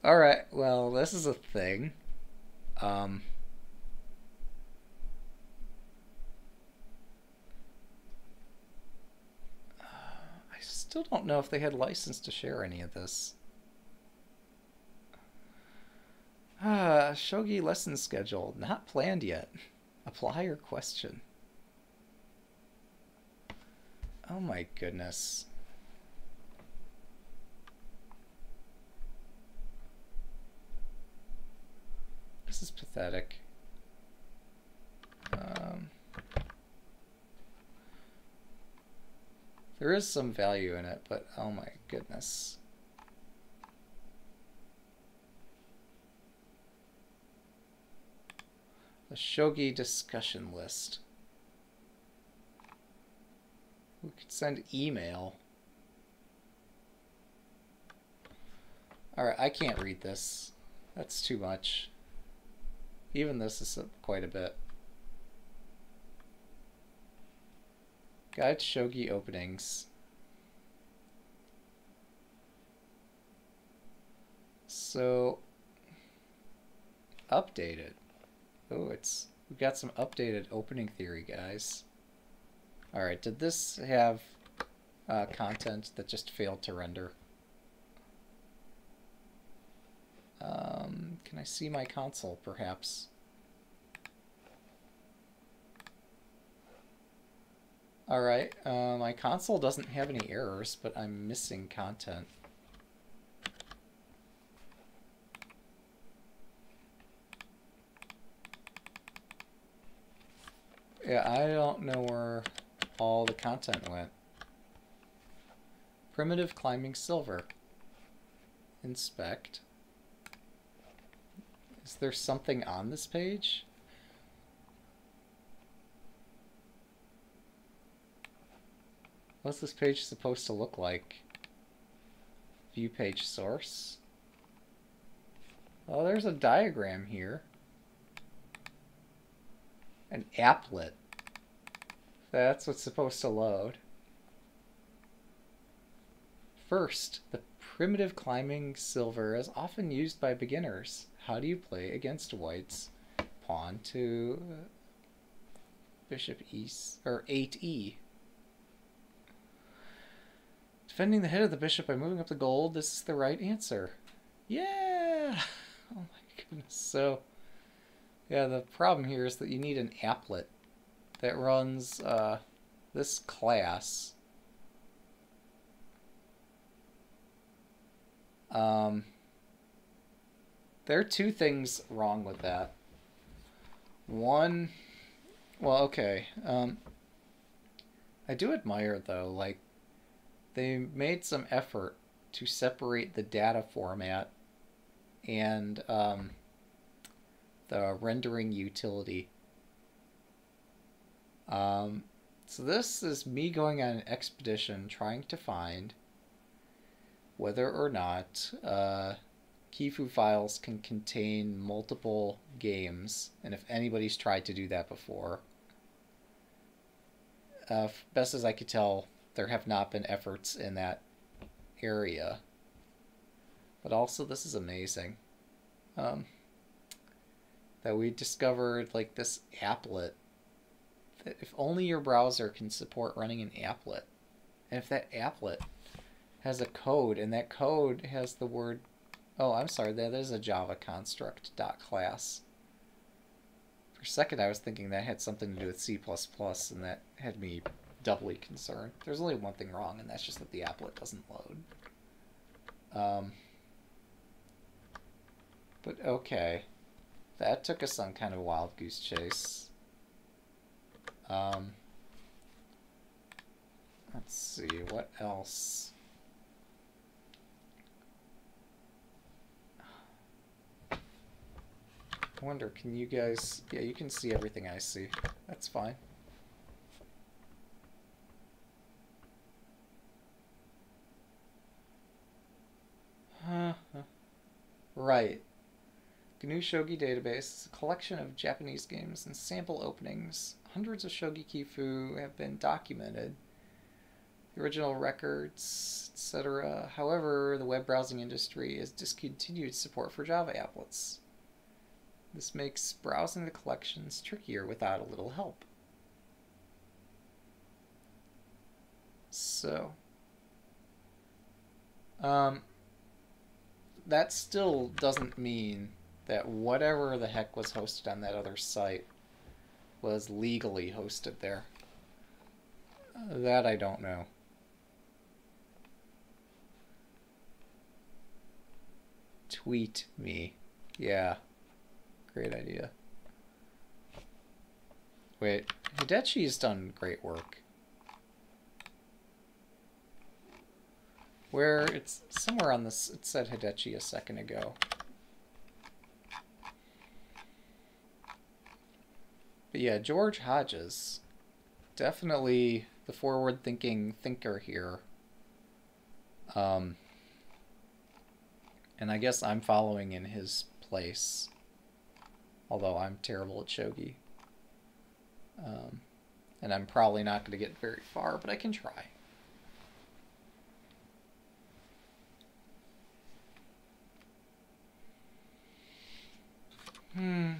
Alright, well, this is a thing. Um. Still don't know if they had license to share any of this. Ah, Shogi lesson schedule. Not planned yet. Apply your question. Oh my goodness. This is pathetic. Um, There is some value in it, but oh my goodness. The Shogi discussion list. We could send email. Alright, I can't read this. That's too much. Even this is quite a bit. Guide Shogi openings. So, updated. Oh, it's we got some updated opening theory, guys. All right, did this have uh, content that just failed to render? Um, can I see my console, perhaps? Alright, uh, my console doesn't have any errors, but I'm missing content. Yeah, I don't know where all the content went. Primitive climbing silver. Inspect. Is there something on this page? What's this page supposed to look like? View page source? Oh, there's a diagram here. An applet. That's what's supposed to load. First, the primitive climbing silver is often used by beginners. How do you play against whites? Pawn to bishop e or 8e. Defending the head of the bishop by moving up the gold, this is the right answer. Yeah! [LAUGHS] Oh my goodness. So, yeah, the problem here is that you need an applet that runs uh, this class. Um, there are two things wrong with that. One, well, okay. Um, I do admire, though, like, they made some effort to separate the data format and um, the rendering utility. Um, so this is me going on an expedition trying to find whether or not uh, Kifu files can contain multiple games, and if anybody's tried to do that before. Uh, best as I could tell, there have not been efforts in that area. But also, this is amazing. Um, that we discovered like this applet. That if only your browser can support running an applet, and if that applet has a code, and that code has the word, oh, I'm sorry, that is a Java construct dot class. For a second, I was thinking that had something to do with C++, and that had me doubly concerned. There's only one thing wrong, and that's just that the applet doesn't load. Um, but okay. That took us on kind of a wild goose chase. Um, let's see, what else? I wonder, can you guys... Yeah, you can see everything I see. That's fine. Right. GNU Shogi Database is a collection of Japanese games and sample openings. Hundreds of Shogi Kifu have been documented. The original records, etc. However, the web browsing industry has discontinued support for Java applets. This makes browsing the collections trickier without a little help. So, um, that still doesn't mean that whatever the heck was hosted on that other site was legally hosted there. that I don't know. Tweet me. Yeah. Great idea. Wait, Hidetchi's done great work. Where it's somewhere on this, it said Hidetchi a second ago. But yeah, George Hodges, definitely the forward-thinking thinker here. Um, and I guess I'm following in his place, although I'm terrible at shogi. Um, and I'm probably not going to get very far, but I can try. Hmm.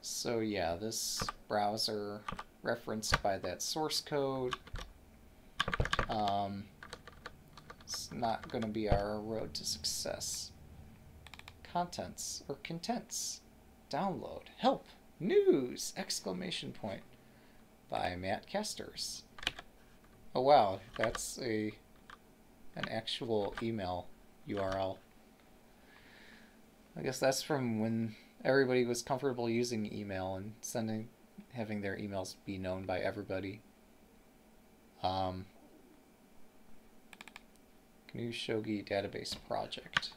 So yeah, this browser referenced by that source code. Um, it's not going to be our road to success. Contents or contents. Download. Help. News! Exclamation point. By Matt Kesters. Oh wow, that's a an actual email URL. I guess that's from when everybody was comfortable using email and sending having their emails be known by everybody. Um, GNU Shogi database project.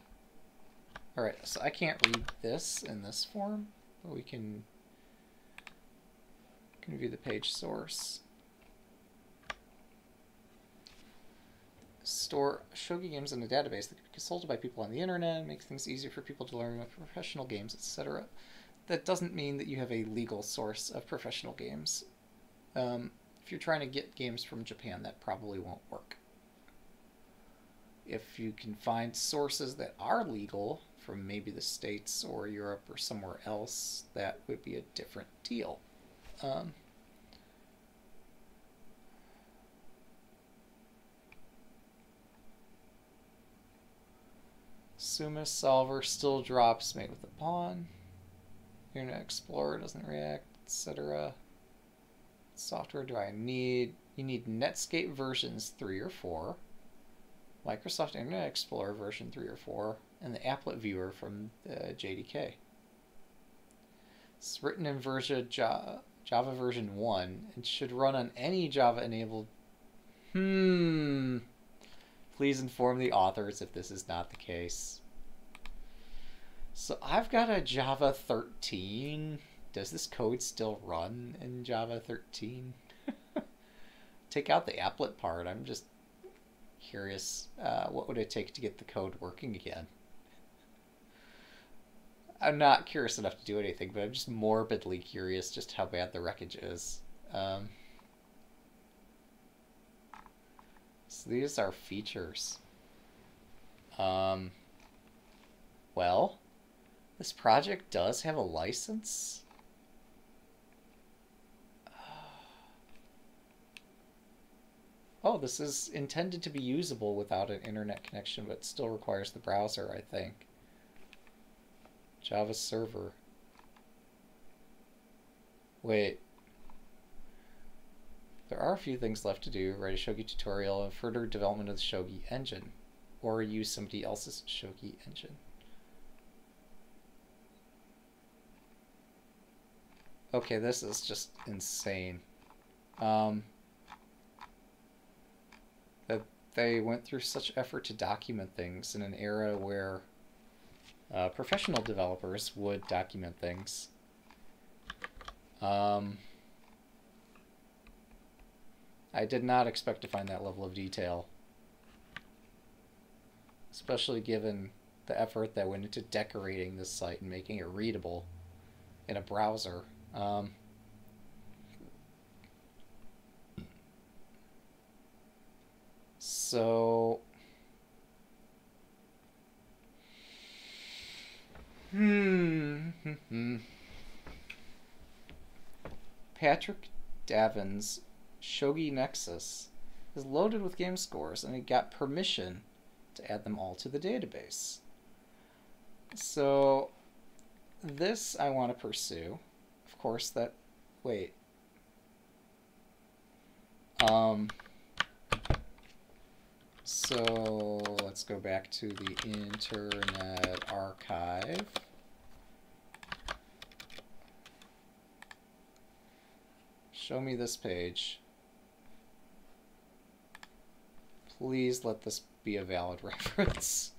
Alright, so I can't read this in this form, but we can, can view the page source. Store Shogi games in a database that can be consulted by people on the internet, make things easier for people to learn about professional games, etc. That doesn't mean that you have a legal source of professional games. Um, if you're trying to get games from Japan, that probably won't work. If you can find sources that are legal from maybe the States or Europe or somewhere else, that would be a different deal. Um, Sumas solver still drops mate with the pawn. Internet Explorer doesn't react, etc. Software do I need? You need Netscape versions 3 or 4. Microsoft Internet Explorer version 3 or 4, and the applet viewer from the JDK. It's written in version Java, Java version 1 and should run on any Java enabled. Hmm. Please inform the authors if this is not the case. So I've got a Java 13. Does this code still run in Java 13? [LAUGHS] Take out the applet part. I'm just curious, uh, what would it take to get the code working again? I'm not curious enough to do anything, but I'm just morbidly curious just how bad the wreckage is. Um, so these are features. Um, well, this project does have a license. Oh, this is intended to be usable without an internet connection, but still requires the browser, I think. Java server. Wait. There are a few things left to do. Write a Shogi tutorial and further development of the Shogi engine. Or use somebody else's Shogi engine. Okay, this is just insane. Um, that they went through such effort to document things in an era where uh, professional developers would document things. Um, I did not expect to find that level of detail. Especially given the effort that went into decorating this site and making it readable in a browser. Um, So... Hmm. Patrick Davin's Shogi Nexus is loaded with game scores and he got permission to add them all to the database. So this I want to pursue. Course that wait. Um so let's go back to the Internet Archive. Show me this page. Please let this be a valid [LAUGHS] reference.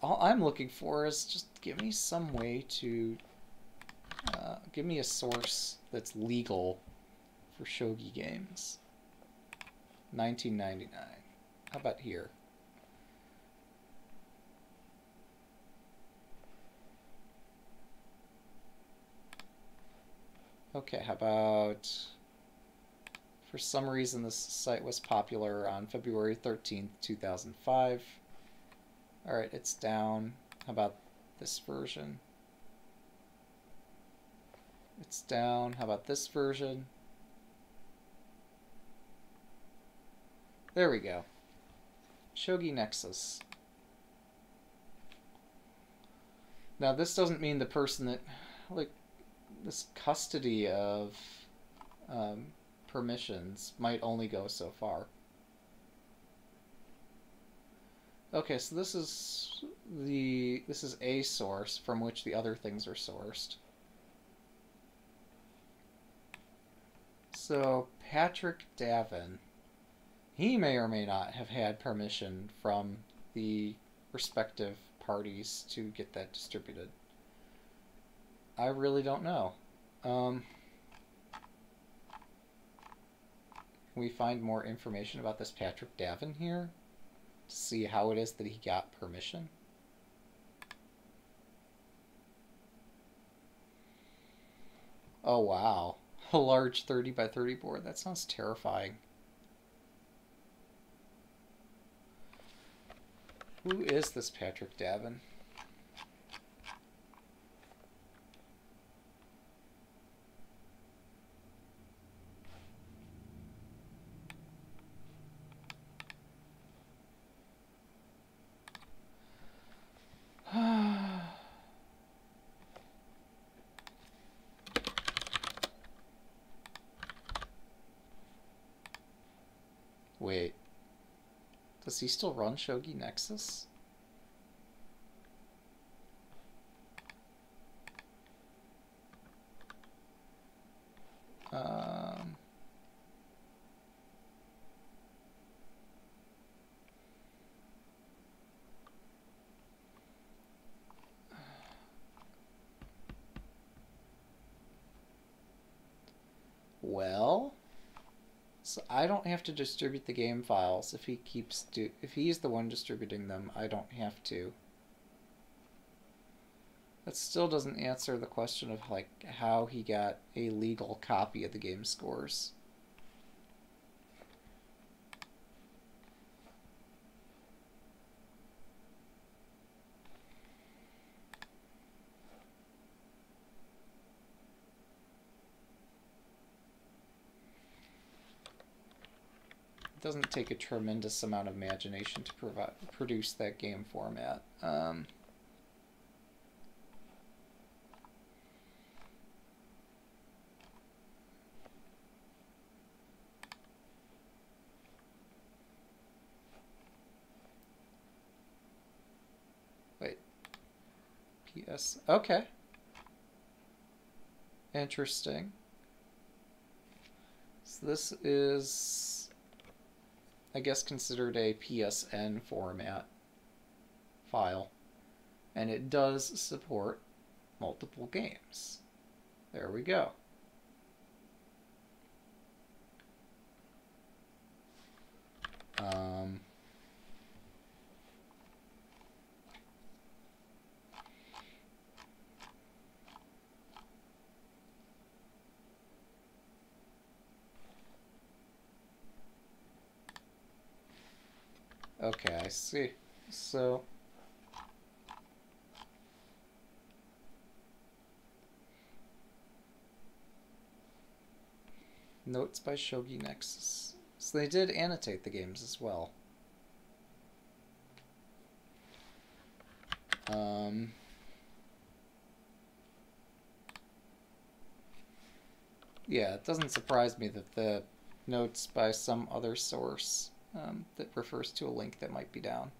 all I'm looking for is just give me some way to uh, give me a source that's legal for shogi games. 1999. How about here? Okay, how about... For some reason, this site was popular on February 13th, 2005. Alright, it's down. How about this version? It's down. How about this version? There we go. Shogi Nexus. Now, this doesn't mean the person that, like, this custody of um, permissions might only go so far. Okay, so this is the this is a source from which the other things are sourced. So Patrick Davin, he may or may not have had permission from the respective parties to get that distributed. I really don't know. Um, we find more information about this Patrick Davin here? To see how it is that he got permission? Oh wow. [LAUGHS] A large 30 by 30 board. That sounds terrifying. Who is this Patrick Davin? Wait. Does he still run Shogi Nexus? Um... Well... So I don't have to distribute the game files if he keeps do if he's the one distributing them, I don't have to. That still doesn't answer the question of like how he got a legal copy of the game scores. Doesn't take a tremendous amount of imagination to provide produce that game format. Um, wait. PS. Okay. Interesting. So this is I guess considered a PSN format file. And it does support multiple games. There we go. Um, Okay, I see. So... Notes by Shogi Nexus. So they did annotate the games as well. Um... Yeah, it doesn't surprise me that the notes by some other source um, that refers to a link that might be down.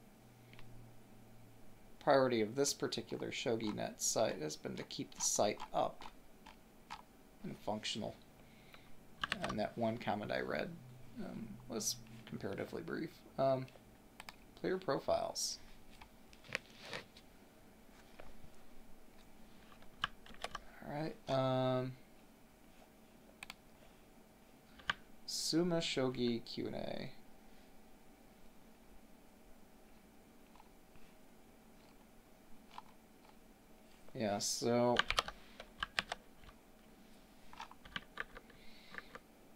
Priority of this particular ShogiNet site has been to keep the site up and functional. And that one comment I read um, was comparatively brief. Um, player profiles. Alright, um... Tsume Shogi Q&A. Yeah, so...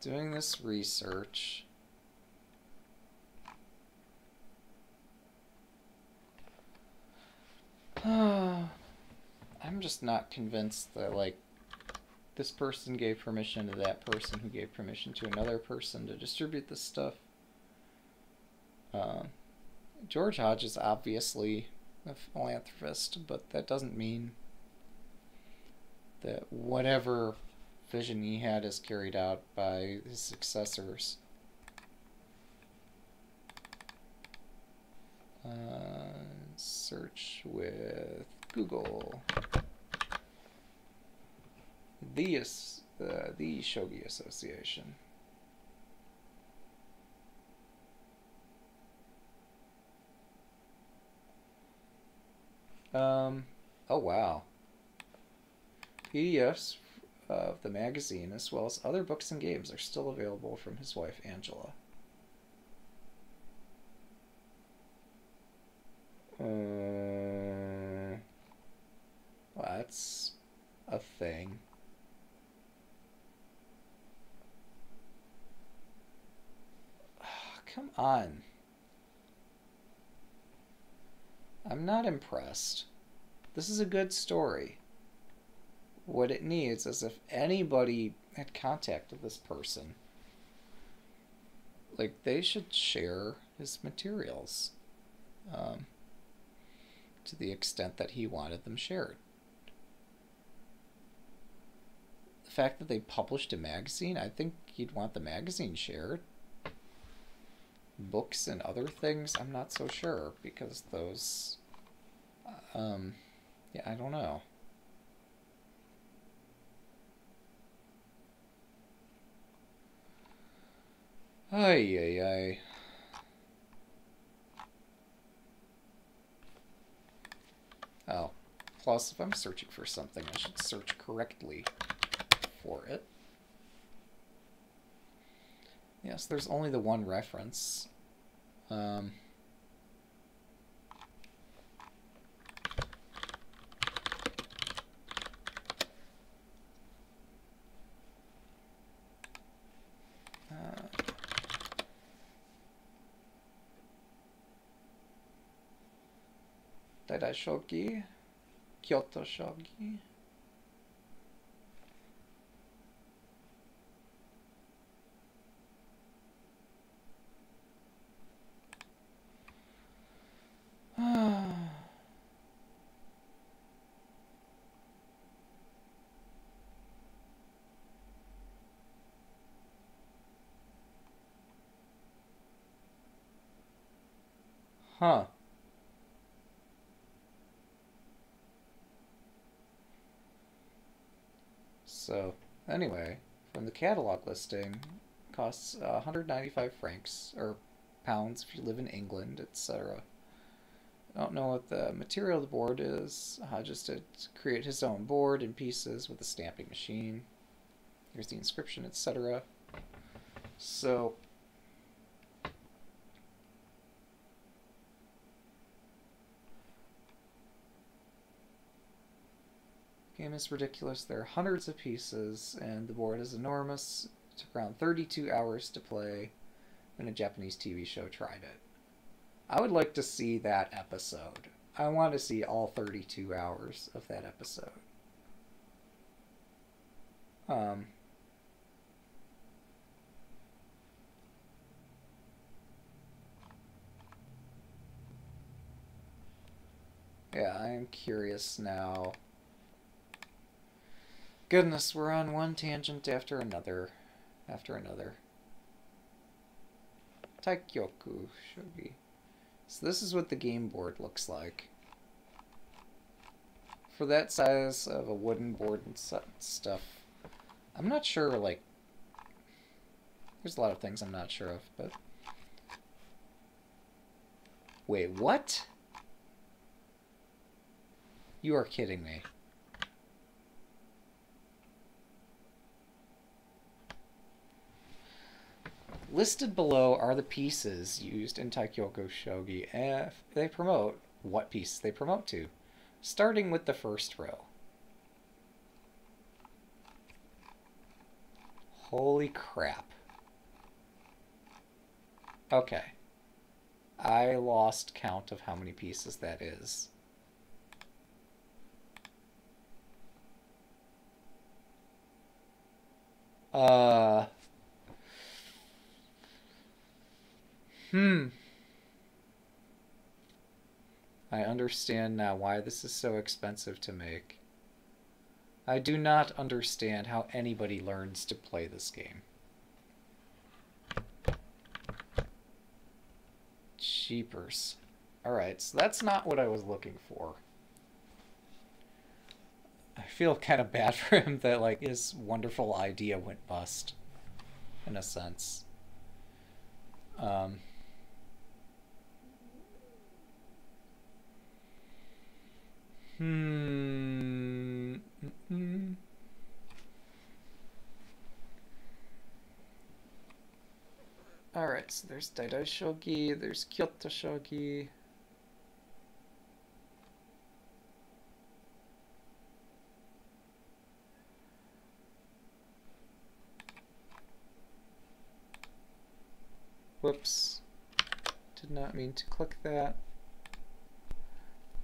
Doing this research... [SIGHS] I'm just not convinced that, like, this person gave permission to that person who gave permission to another person to distribute this stuff. Uh, George Hodge is obviously a philanthropist, but that doesn't mean that whatever vision he had is carried out by his successors. Uh, search with Google. The, uh, the Shogi Association. Um, oh wow. PDFs of the magazine, as well as other books and games, are still available from his wife Angela. Uh, well, that's a thing. [SIGHS] come on. I'm not impressed. This is a good story. What it needs is if anybody had contacted this person, like they should share his materials um, to the extent that he wanted them shared. The fact that they published a magazine, I think he'd want the magazine shared. Books and other things, I'm not so sure because those, um, yeah, I don't know. Ay, ay, ay. Oh. Plus, if I'm searching for something, I should search correctly for it. Yes, there's only the one reference. Um, Shogi, Kyoto Shogi. [SIGHS] huh. So, anyway, from the catalog listing, costs uh, 195 francs, or pounds if you live in England, etc. I don't know what the material of the board is. I just to create his own board in pieces with a stamping machine. Here's the inscription, etc. So, game is ridiculous. There are hundreds of pieces, and the board is enormous. It took around 32 hours to play, and a Japanese TV show tried it. I would like to see that episode. I want to see all 32 hours of that episode. Um, yeah, I am curious now Goodness, we're on one tangent after another. After another. Taikyoku Shogi. So this is what the game board looks like. For that size of a wooden board and stuff, I'm not sure, like... There's a lot of things I'm not sure of, but... Wait, what? You are kidding me. Listed below are the pieces used in Taikyoku Shogi. If they promote what piece they promote to, starting with the first row. Holy crap. Okay. I lost count of how many pieces that is. Uh... Hmm. I understand now why this is so expensive to make. I do not understand how anybody learns to play this game. Cheapers. Alright, so that's not what I was looking for. I feel kind of bad [LAUGHS] for him that, like, his wonderful idea went bust. In a sense. Um... Hmm. Alright, so there's Daidai Shogi, there's Kyoto Shogi. Whoops. Did not mean to click that.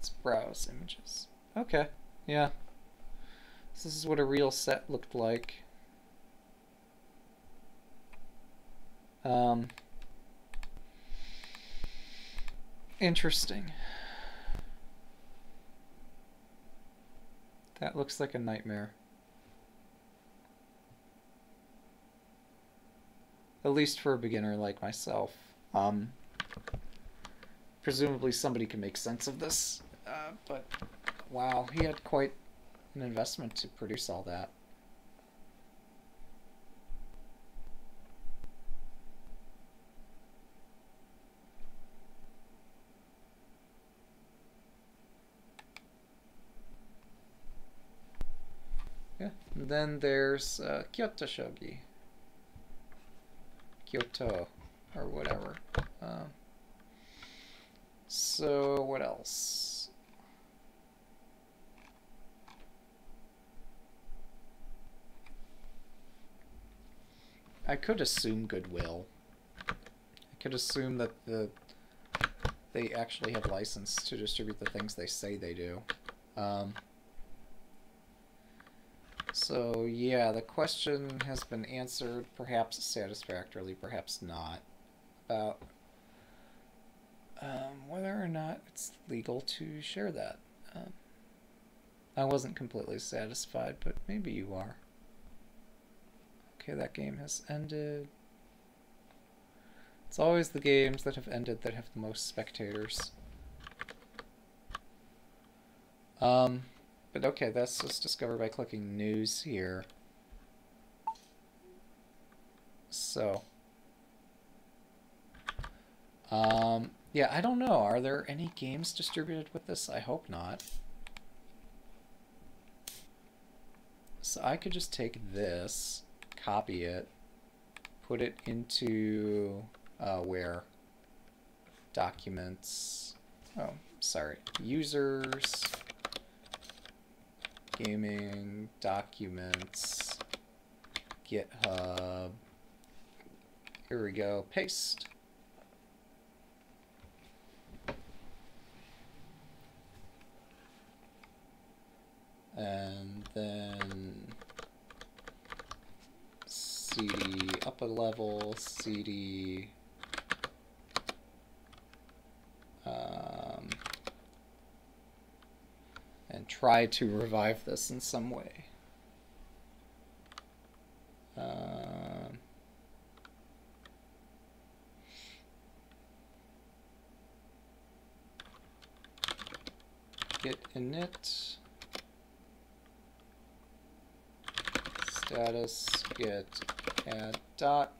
Let's browse images. Okay, yeah. So this is what a real set looked like. Um, interesting. That looks like a nightmare. At least for a beginner like myself. Um, presumably somebody can make sense of this, uh, but wow, he had quite an investment to produce all that. Yeah, and then there's uh, Kyoto Shogi. Kyoto, or whatever. Um, so, what else? I could assume Goodwill. I could assume that the they actually have license to distribute the things they say they do. Um, so yeah, the question has been answered, perhaps satisfactorily, perhaps not, about um, whether or not it's legal to share that. Um, I wasn't completely satisfied, but maybe you are. Okay, that game has ended. It's always the games that have ended that have the most spectators. Um, but okay, that's just discovered by clicking news here. So, um, yeah, I don't know. Are there any games distributed with this? I hope not. So I could just take this, copy it, put it into, uh, where? Documents. Oh, sorry. Users, gaming, documents, GitHub. Here we go. Paste. and then cd up a level, cd um, and try to revive this in some way. Um, git init status git add dot.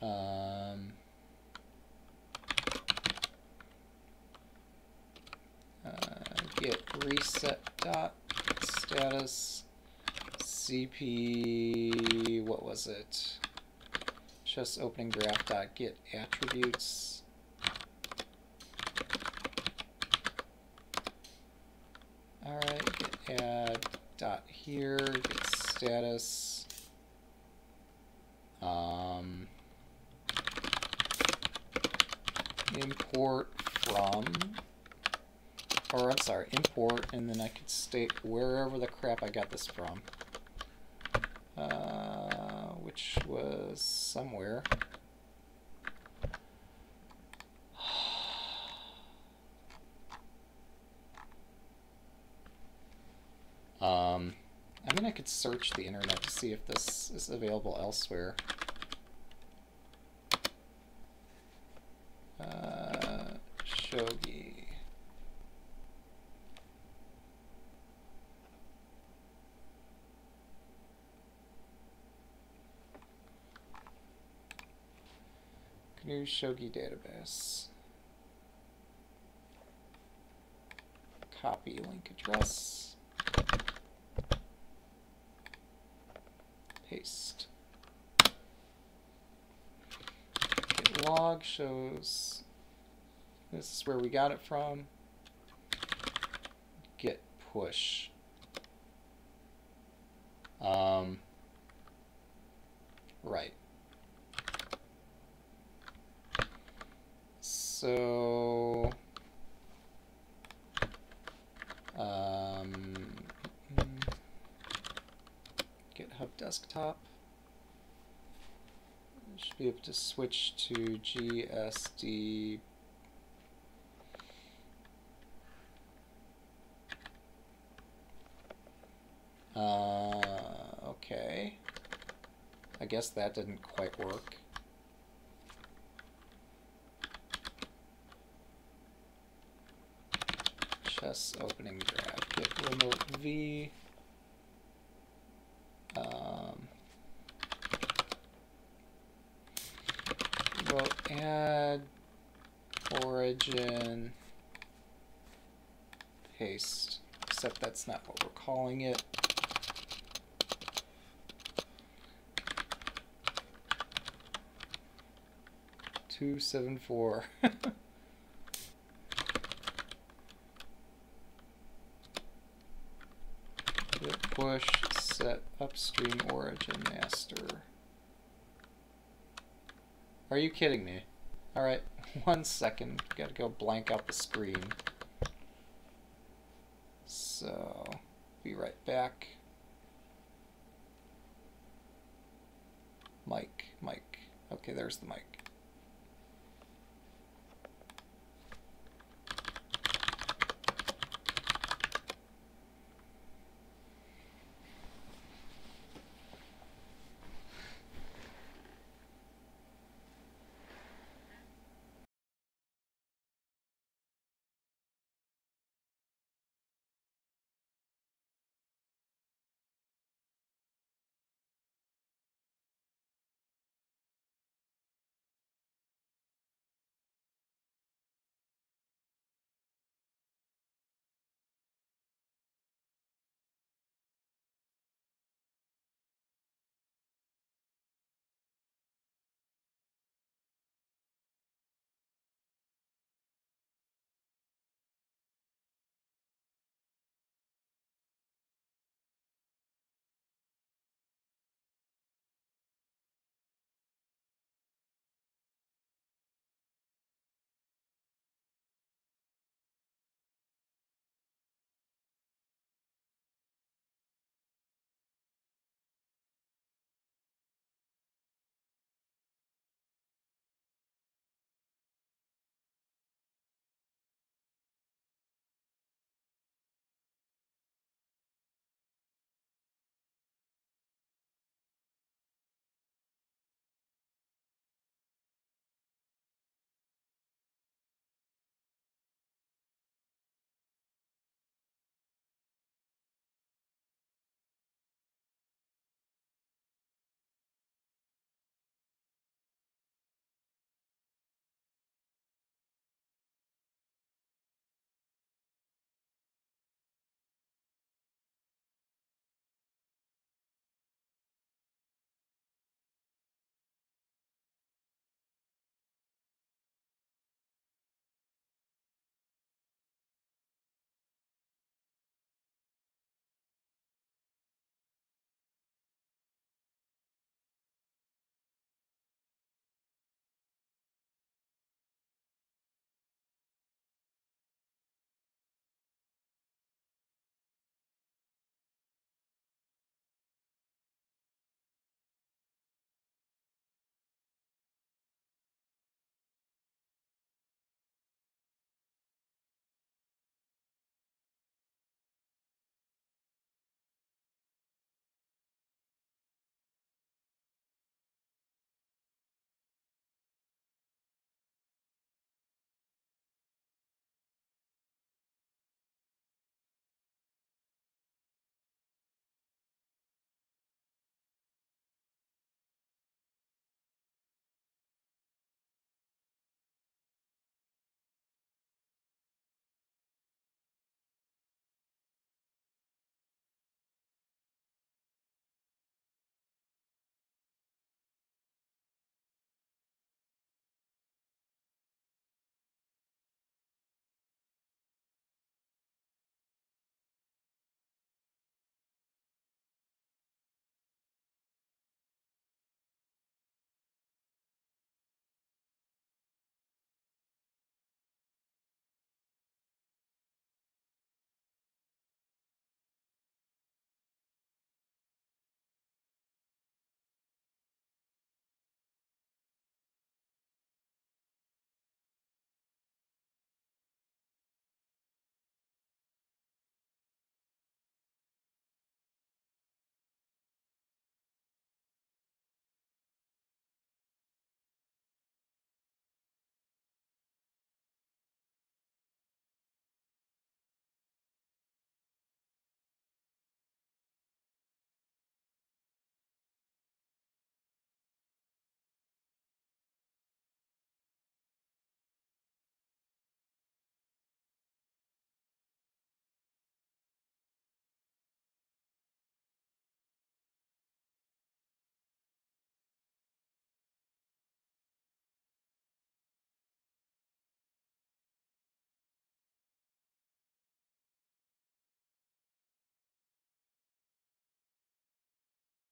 Um, uh, git reset dot status cp what was it? chess opening graph dot git attributes. Add dot here git status um, import from or I'm sorry, import, and then I could state wherever the crap I got this from. Uh, which was somewhere. Um, I mean, I could search the internet to see if this is available elsewhere. Uh, shogi. GNU Shogi database. Copy link address. Paste. Git log shows this is where we got it from. Git push. Um, right. So, um, Desktop. Should be able to switch to GSD. Uh, okay. I guess that didn't quite work. chess opening graph. Git remote v. Um, remote add origin paste. Except that's not what we're calling it. Two seven four. [LAUGHS] push set upstream origin master. Are you kidding me? Alright, one second. Gotta go blank out the screen. So, be right back. Mic, mic. Okay, there's the mic.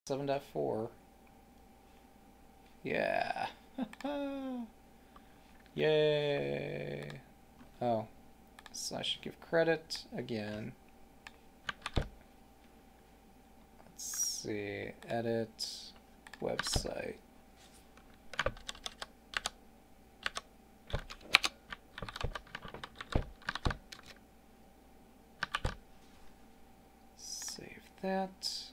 7.4. Yeah. [LAUGHS] Yay. Oh. So I should give credit again. Let's see. Edit website. Save that.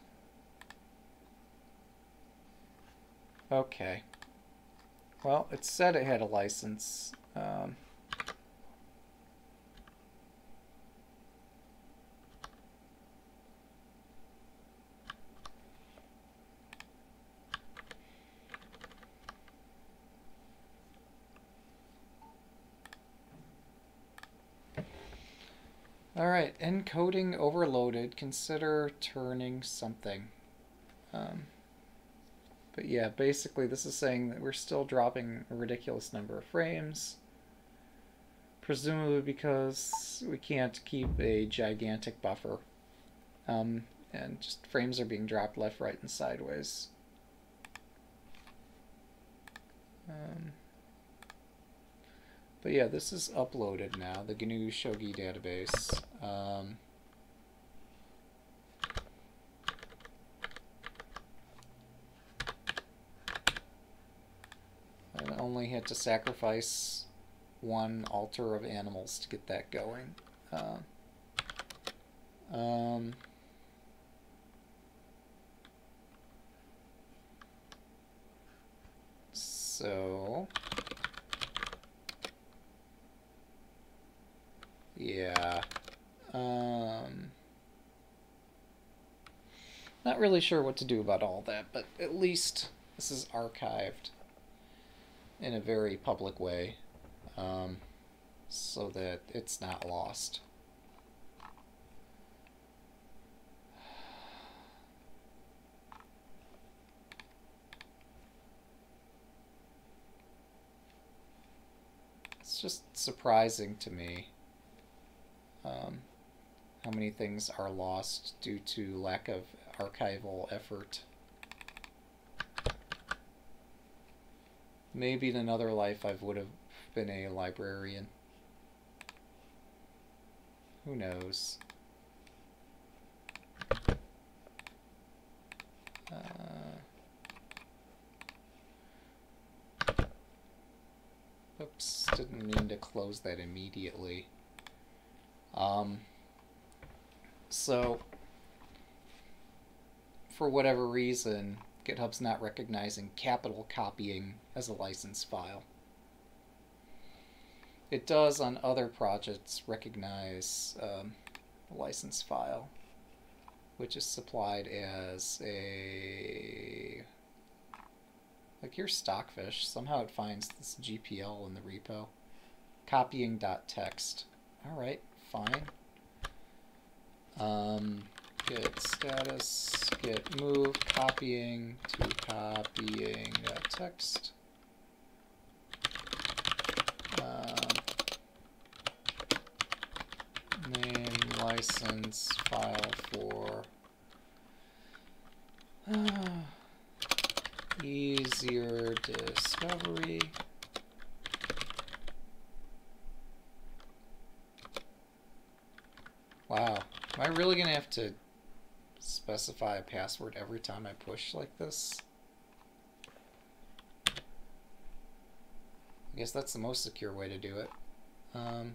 Okay. Well, it said it had a license. Um, All right, encoding overloaded. Consider turning something. Um, but yeah, basically this is saying that we're still dropping a ridiculous number of frames. Presumably because we can't keep a gigantic buffer. Um, and just frames are being dropped left, right, and sideways. Um, but yeah, this is uploaded now, the GNU Shogi database. Um, I only had to sacrifice one altar of animals to get that going. Uh, um, so Yeah. Um, not really sure what to do about all that, but at least this is archived in a very public way um, so that it's not lost. It's just surprising to me um, how many things are lost due to lack of archival effort. Maybe in another life I would have been a librarian. Who knows? Uh, oops, didn't mean to close that immediately. Um, so, for whatever reason, GitHub's not recognizing capital copying as a license file. It does on other projects recognize um, license file, which is supplied as a like your stockfish. Somehow it finds this GPL in the repo. Copying.txt. All right, fine. Um, git status, git move, copying to copying that text. Um, name license file for uh, easier discovery. Wow. Am I really going to have to specify a password every time I push like this? I guess that's the most secure way to do it. Um,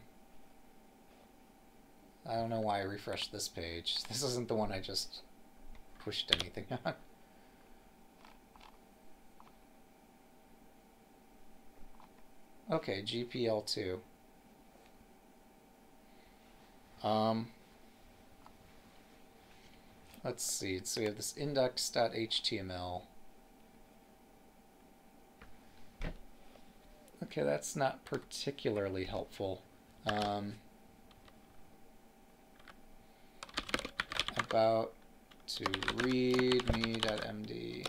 I don't know why I refreshed this page. [LAUGHS] This isn't the one I just pushed anything [LAUGHS] on. Okay, GPL2. Um, Let's see. So we have this index.html. Okay, that's not particularly helpful. Um, about to read me.md.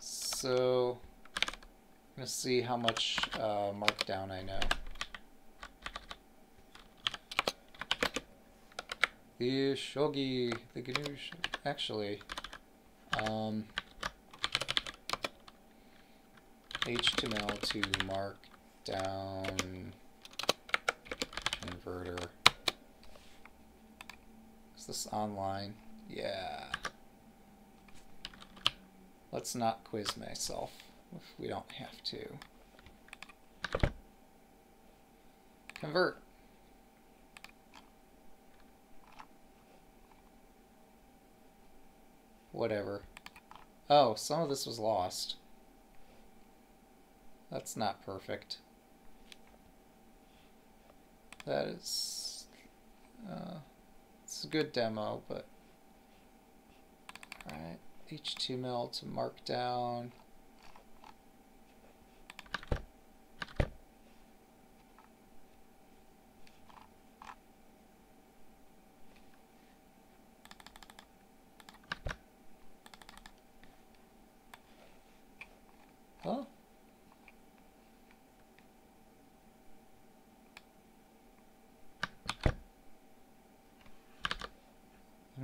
So I'm going to see how much uh, markdown I know. The shogi, the GNU, actually, um, HTML to Markdown converter. Is this online? Yeah. Let's not quiz myself if we don't have to. Convert. Whatever. Oh, some of this was lost. That's not perfect. That is... Uh, it's a good demo, but... Alright, HTML to Markdown.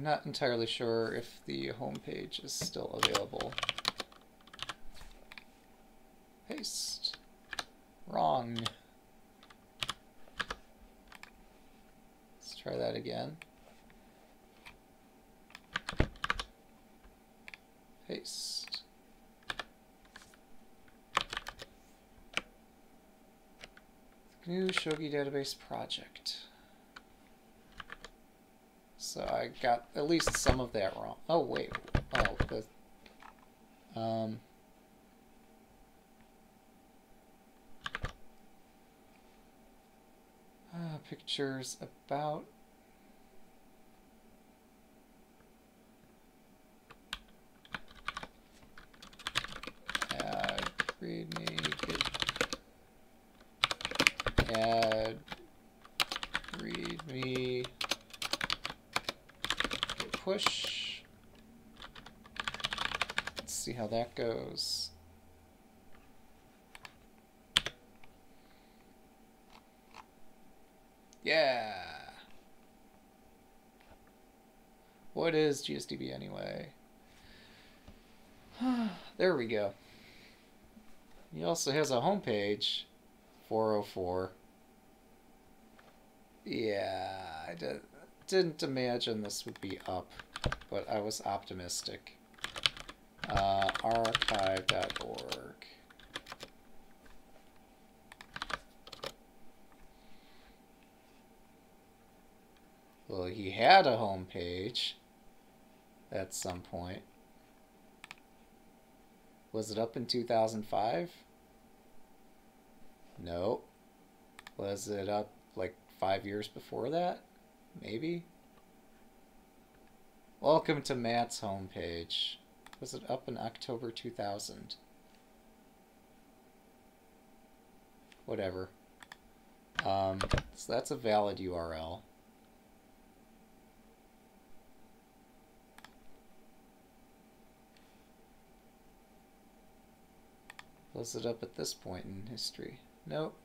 I'm not entirely sure if the home page is still available. Paste. Wrong. Let's try that again. Paste. GNU Shogi Database Project. So I got at least some of that wrong. Oh, wait. Oh, the... Um... Uh, pictures about... Add, me, get... Add, read me push. Let's see how that goes. Yeah. What is GSDB anyway? [SIGHS] there we go. He also has a homepage, 404. Yeah, I did didn't imagine this would be up, but I was optimistic. Uh, archive.org. Well, he had a home page at some point. Was it up in 2005? No. Was it up like five years before that? Maybe? Welcome to Matt's homepage. Was it up in October 2000? Whatever. Um, so that's a valid URL. Was it up at this point in history? Nope.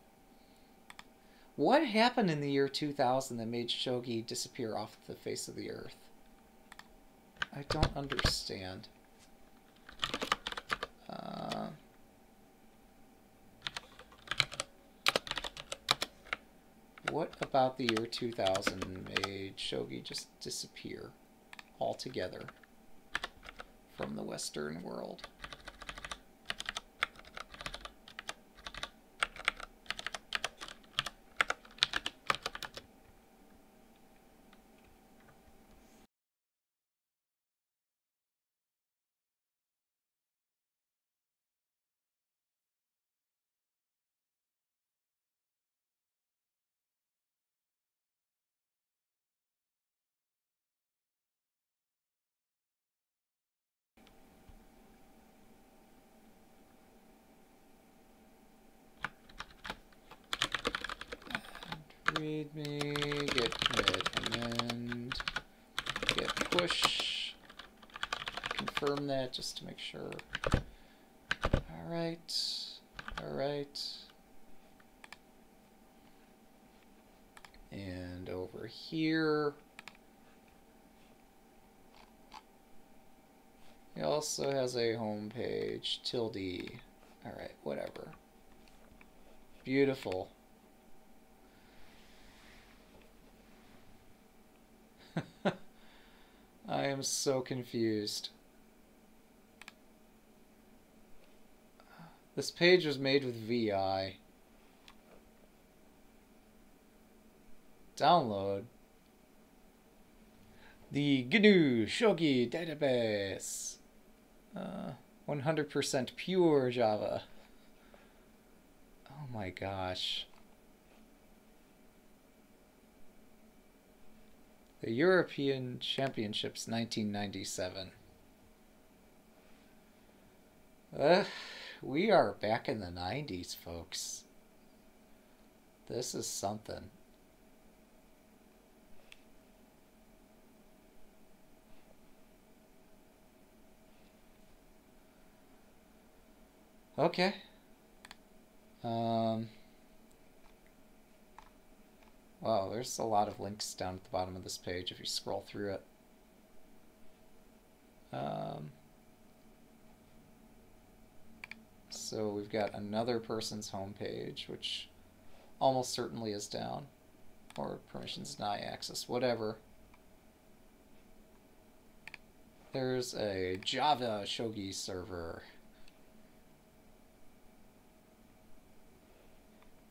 What happened in the year 2000 that made shogi disappear off the face of the earth? I don't understand. Uh, what about the year 2000 made shogi just disappear altogether from the Western world? read me, git commit, amend, git push. Confirm that just to make sure. All right, all right. And over here, he also has a home page, tilde. Alright, whatever. Beautiful. I am so confused. This page was made with VI. Download. The GNU Shogi database. 100% uh, pure Java. Oh my gosh. The European Championships 1997. Uh, we are back in the 90s, folks. This is something. Okay. Um, wow, there's a lot of links down at the bottom of this page if you scroll through it. Um, so we've got another person's homepage, which almost certainly is down. Or permissions deny access, whatever. There's a Java Shogi server.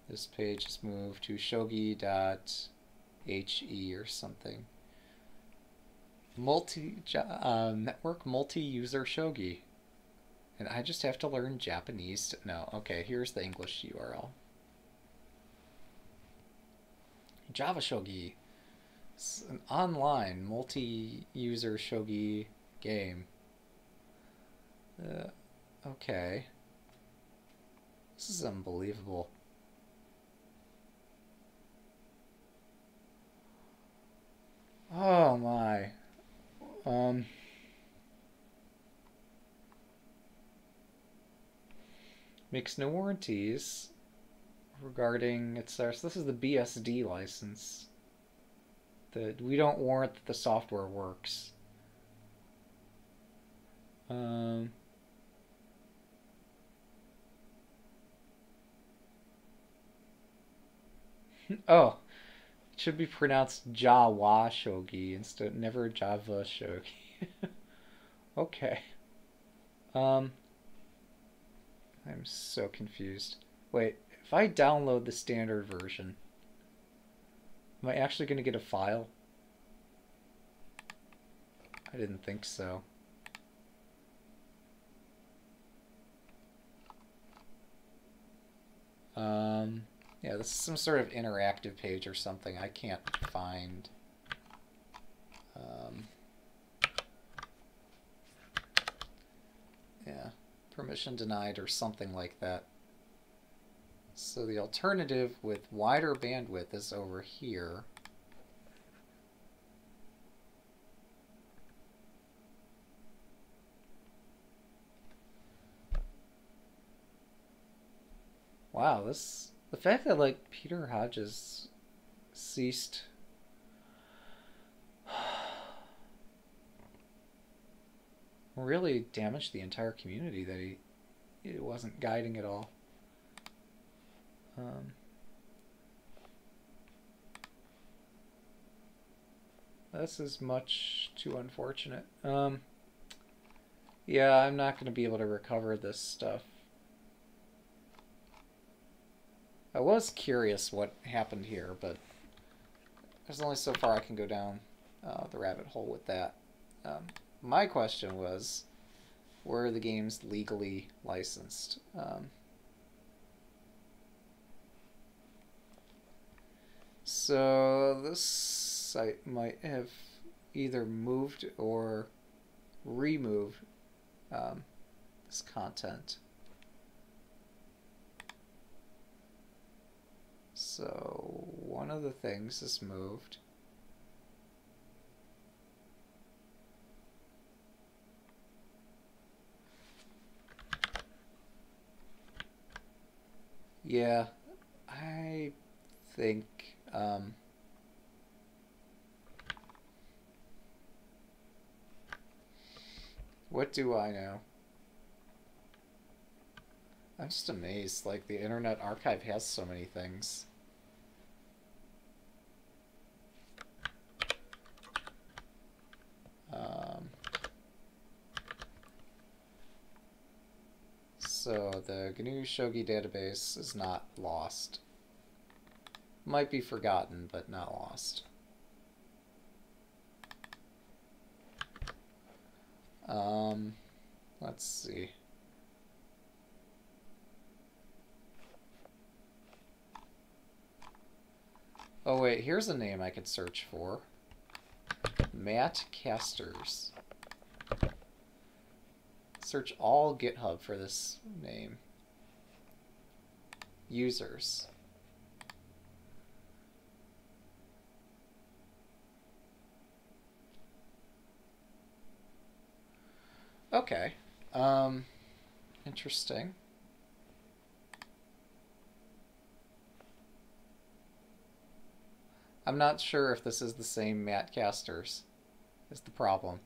This page is moved to shogi.he or something. Multi uh, network multi-user shogi. And I just have to learn Japanese. To, no, okay, here's the English URL. Java Shogi. It's an online multi-user shogi game. Uh, okay. This is unbelievable. Oh my. Um. Makes no warranties regarding its source. This is the BSD license. That we don't warrant that the software works. Um. [LAUGHS] oh. Should be pronounced Jawa Shogi instead, never Java Shogi. [LAUGHS] okay. Um, I'm so confused. Wait, if I download the standard version, am I actually going to get a file? I didn't think so. Um... Yeah, this is some sort of interactive page or something. I can't find. Um, yeah, permission denied or something like that. So the alternative with wider bandwidth is over here. Wow, this the fact that like Peter Hodges ceased [SIGHS] really damaged the entire community that he it wasn't guiding at all. Um, this is much too unfortunate. Um, yeah, I'm not going to be able to recover this stuff. I was curious what happened here, but there's only so far I can go down uh, the rabbit hole with that. Um, my question was, were the games legally licensed? Um, so this site might have either moved or removed um, this content. So one of the things is moved. Yeah, I think um, What do I know? I'm just amazed. Like, the Internet Archive has so many things. Um, so, the GNU Shogi database is not lost. Might be forgotten, but not lost. Um, let's see. Oh wait, here's a name I could search for. Matt Casters. Search all GitHub for this name. Users. Okay. Um, interesting. I'm not sure if this is the same Matt Casters. Is the problem.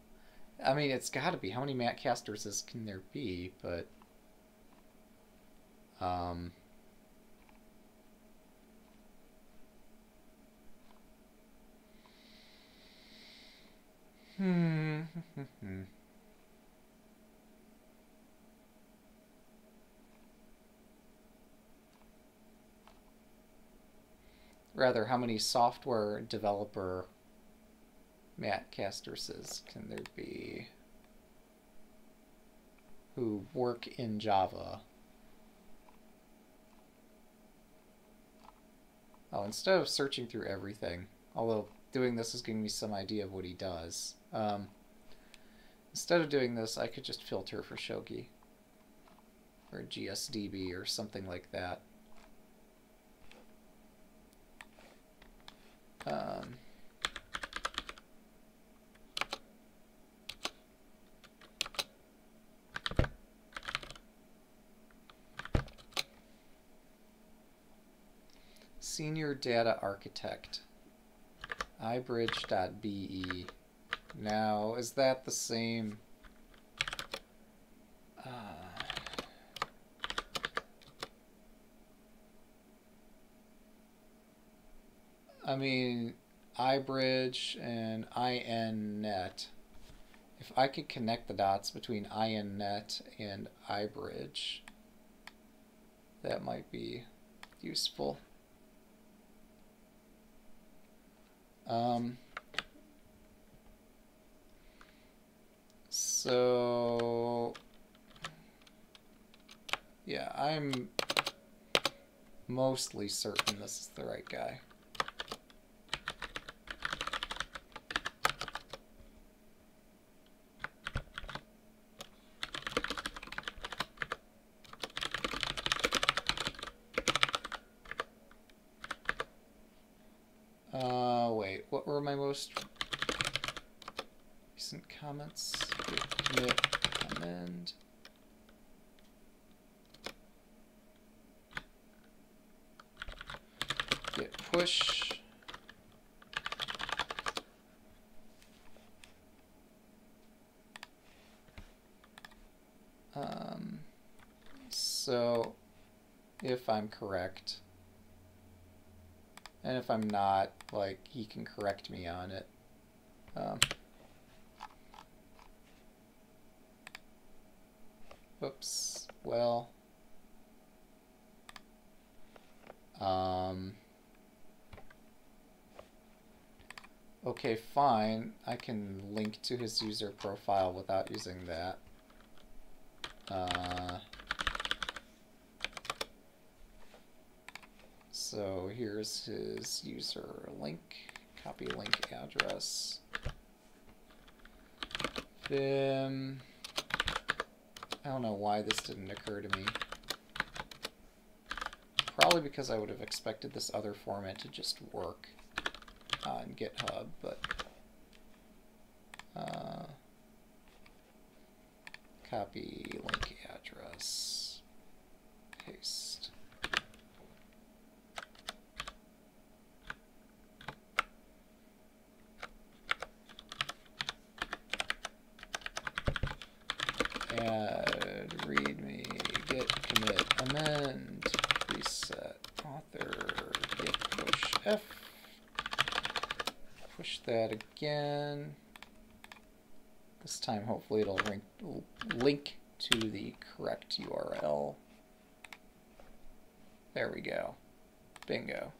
I mean, it's got to be. How many Matt Casters can there be? But um, hmm. Rather, how many software developer Matt Casterses can there be who work in Java? Oh, instead of searching through everything, although doing this is giving me some idea of what he does, um, instead of doing this, I could just filter for Shogi or GSDB or something like that. Um, senior data architect. Ibridge.be now is that the same I mean, iBridge and INNet. If I could connect the dots between INNet and iBridge, that might be useful. Um, so, yeah, I'm mostly certain this is the right guy. My most recent comments. Commit, amend. Git push. Um, so, if I'm correct, and if I'm not, like, he can correct me on it. Um, whoops. Well. Um, okay, fine. I can link to his user profile without using that. Uh, So here's his user link, copy link address. Vim. I don't know why this didn't occur to me. Probably because I would have expected this other format to just work on GitHub, but uh, copy link address, paste. add, readme, git, commit, amend, reset, author, git push F. Push that again. This time, hopefully, it'll link, link to the correct URL. There we go. Bingo.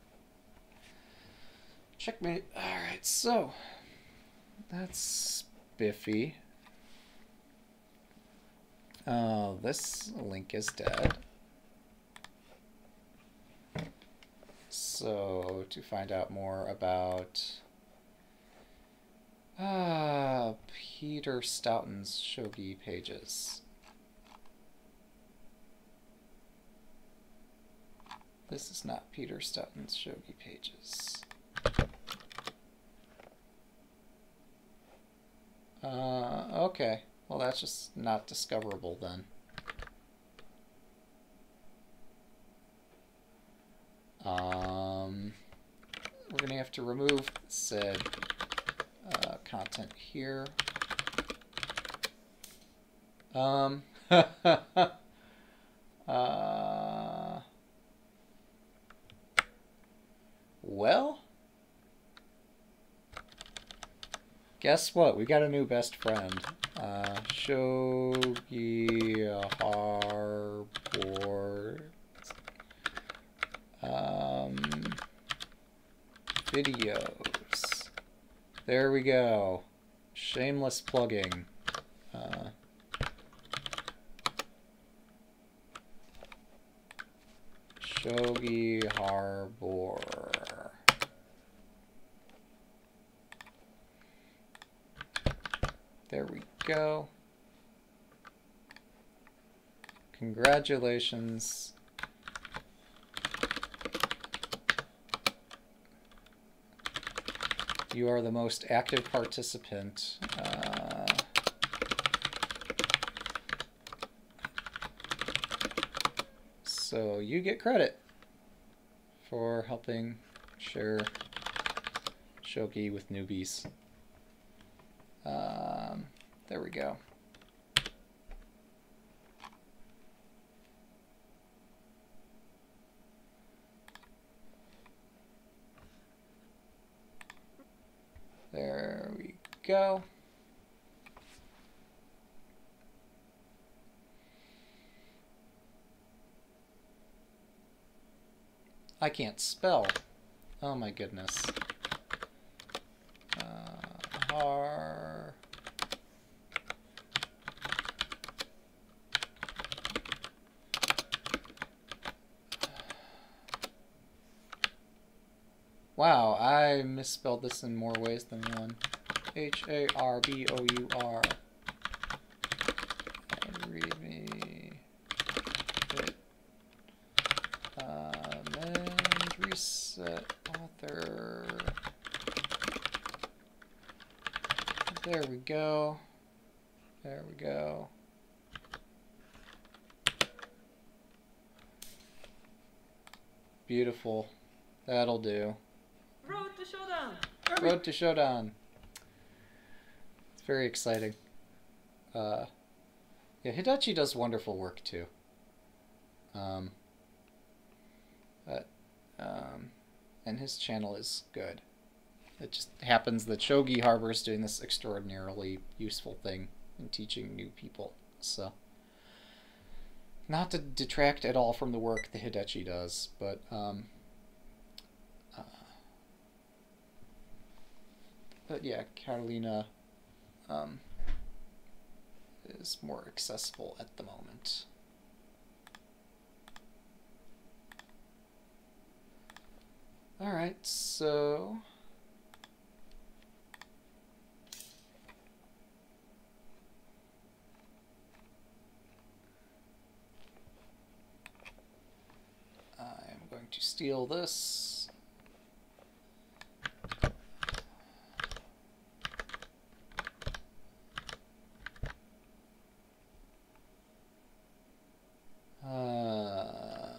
Checkmate. Alright, so that's spiffy. Oh, this link is dead. So, to find out more about uh, Peter Stoughton's shogi pages. This is not Peter Stoughton's shogi pages. Uh, okay. Well, that's just not discoverable then. Um, we're going to have to remove said uh, content here. Um, [LAUGHS] uh, well, guess what? We got a new best friend. Uh, Shogi Harbour. Um, videos. There we go. Shameless plugging. Uh, Shogi Harbour. There we go. Congratulations. You are the most active participant. Uh, so you get credit for helping share Shogi with newbies. Um, there we go. There we go. I can't spell. Oh my goodness. Uh, har. Wow, I misspelled this in more ways than one. H A R B O U R. Read me. Amend, reset, author. There we go. There we go. Beautiful. That'll do.
Road to Showdown!
Road to Showdown. Very exciting. Uh, yeah, Hidetchi does wonderful work too. Um, but, um, and his channel is good. It just happens that Shogi Harbour is doing this extraordinarily useful thing in teaching new people. So, not to detract at all from the work that Hidetchi does, but um, uh, but yeah, Karolina um, is more accessible at the moment. All right, so I'm going to steal this. Um,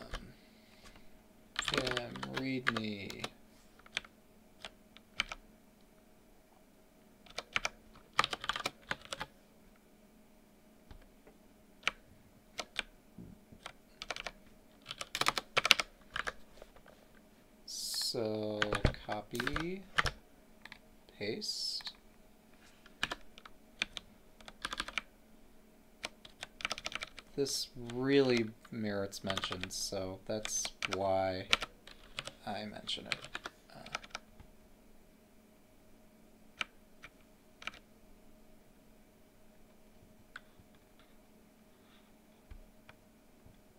Vim, read me. Copy. Paste. This really merits mention, so that's why I mention it.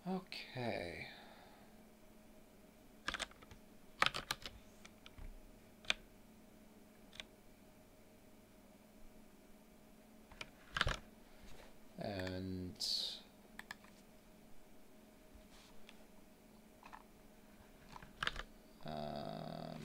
Uh, okay. And um,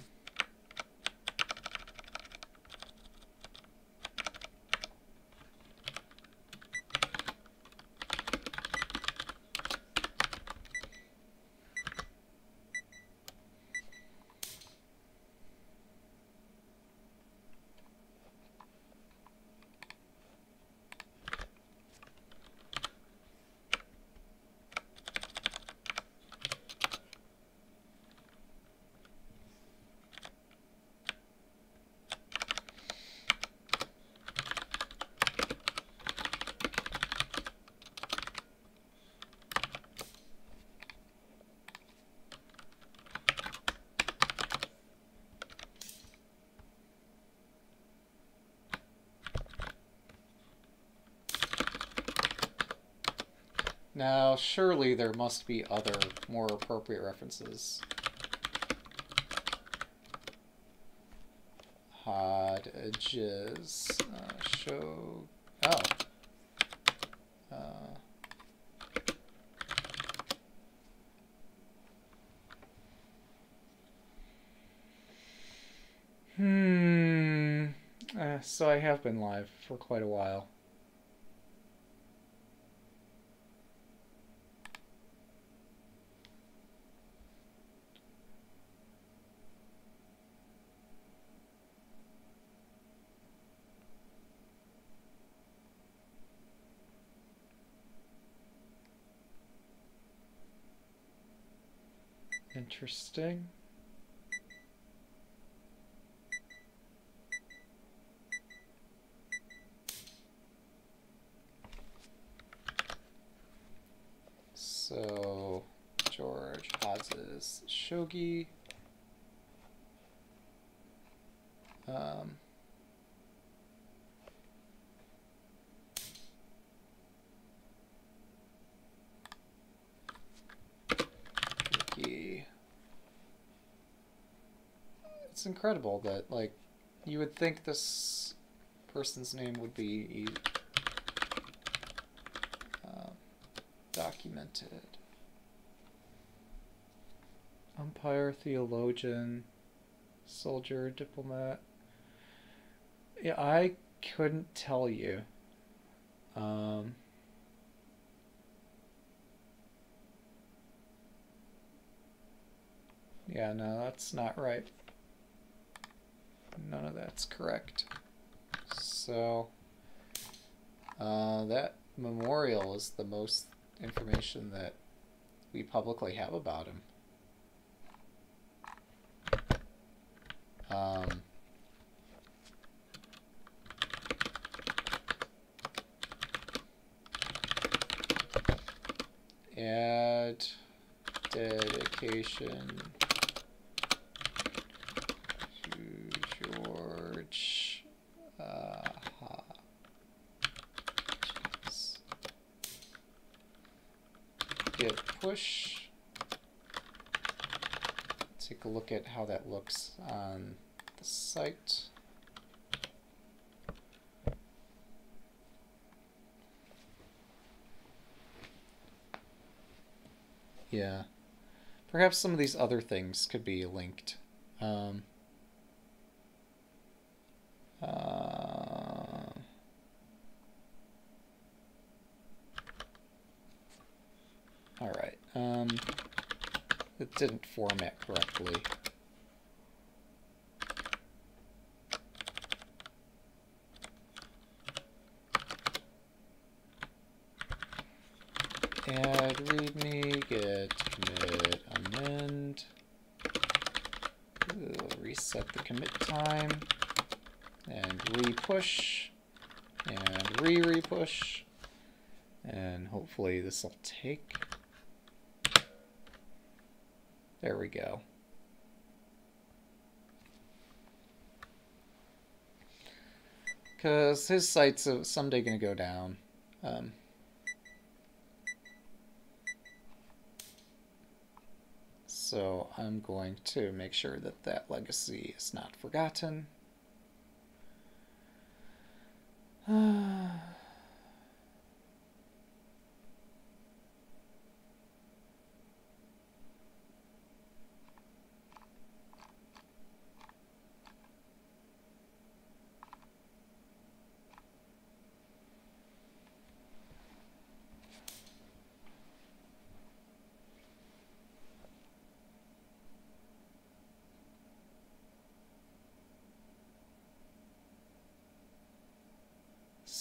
Now, surely there must be other, more appropriate references. Hodges. Uh, show. Oh. Uh, hmm. Uh, so I have been live for quite a while. Interesting. So, George Hodges Shogi. Um, wiki. It's incredible that, like, you would think this person's name would be uh, documented. Umpire, theologian, soldier, diplomat. Yeah, I couldn't tell you. Um, yeah, no, that's not right. None of that's correct. So, uh, that memorial is the most information that we publicly have about him. Um, add dedication to George. Uh, Hodges. Git push. Take a look at how that looks on the site. Yeah. Perhaps some of these other things could be linked. Um, uh, all right. Um, it didn't format correctly. add readme, git commit amend, reset the commit time and re-push and re-re-push and hopefully this will take. There we go. Because his site's are someday going to go down. Um, so I'm going to make sure that that legacy is not forgotten. [SIGHS] [SIGHS]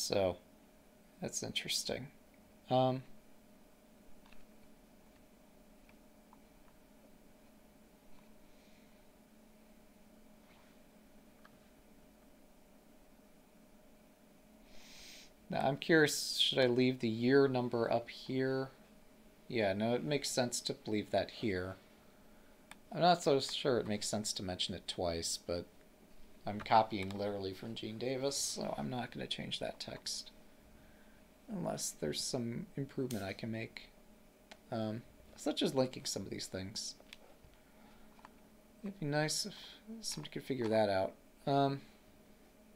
So that's interesting. Um, now I'm curious, should I leave the year number up here? Yeah, no, it makes sense to leave that here. I'm not so sure it makes sense to mention it twice, but I'm copying literally from Gene Davis, so I'm not going to change that text. Unless there's some improvement I can make. Um, such as linking some of these things. It'd be nice if somebody could figure that out. Um,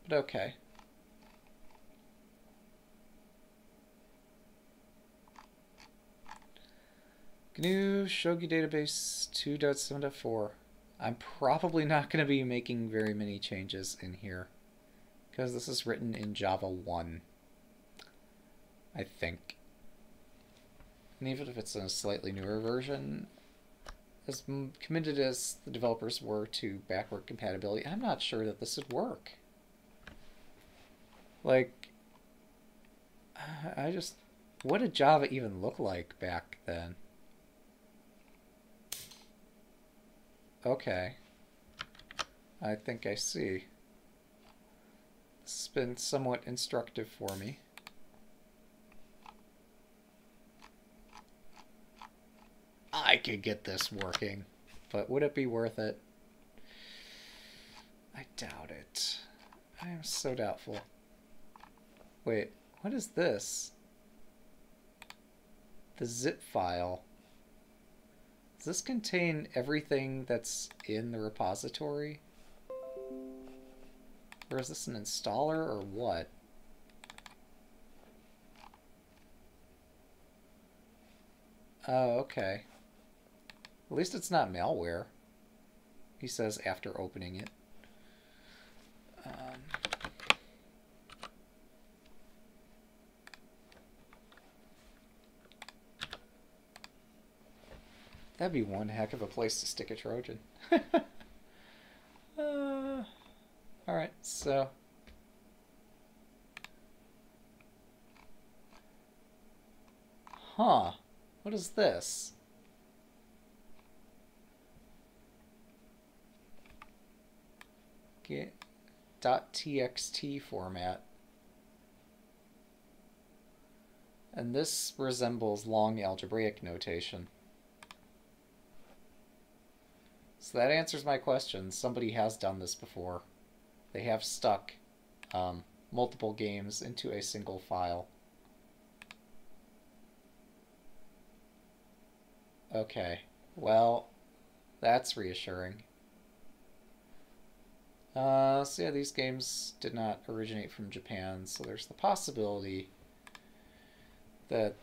but okay. GNU Shogi Database 2.7.4. I'm probably not going to be making very many changes in here because this is written in Java 1, I think. And even if it's in a slightly newer version, as committed as the developers were to backward compatibility, I'm not sure that this would work. Like, [SIGHS] I just, what did Java even look like back then? Okay. I think I see. Has been somewhat instructive for me. I could get this working, but would it be worth it? I doubt it. I am so doubtful. Wait, what is this? The zip file. Does this contain everything that's in the repository? Or is this an installer or what? Oh, okay. At least it's not malware. He says after opening it. Um, That'd be one heck of a place to stick a Trojan. [LAUGHS] uh, Alright, so... Huh. What is this? Get .txt format. And this resembles long algebraic notation. So that answers my question. Somebody has done this before. They have stuck um, multiple games into a single file. Okay, well, that's reassuring. Uh, so yeah, these games did not originate from Japan, so there's the possibility that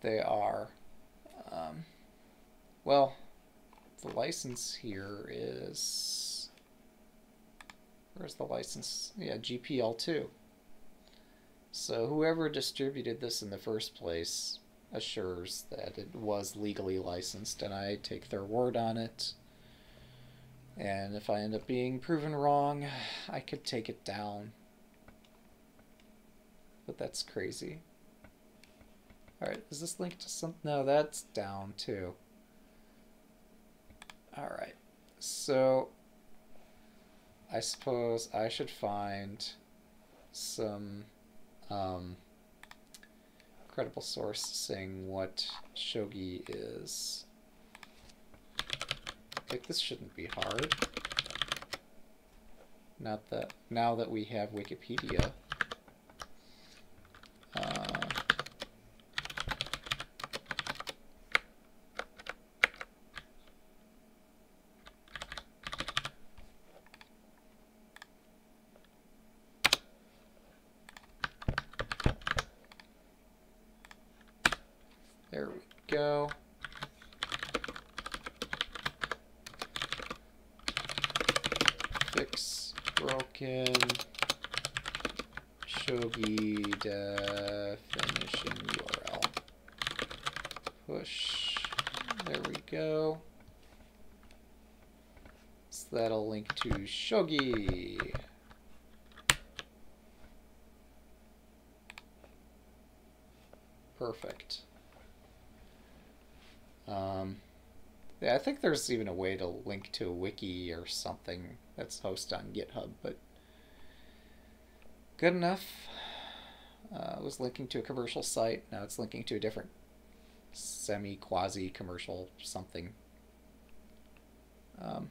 they are, um, well, the license here is where's the license? Yeah, GPL2. So whoever distributed this in the first place assures that it was legally licensed, and I take their word on it. And if I end up being proven wrong, I could take it down. But that's crazy. Alright, is this linked to something? No, that's down too. All right. So I suppose I should find some um, credible source saying what shogi is. Like this shouldn't be hard. Not that now that we have Wikipedia. There we go. Fix broken shogi definition URL. Push. There we go. So that'll link to shogi. Perfect. Um, yeah, I think there's even a way to link to a wiki or something that's hosted on GitHub, but good enough. Uh, it was linking to a commercial site. Now it's linking to a different semi quasi commercial something. Um,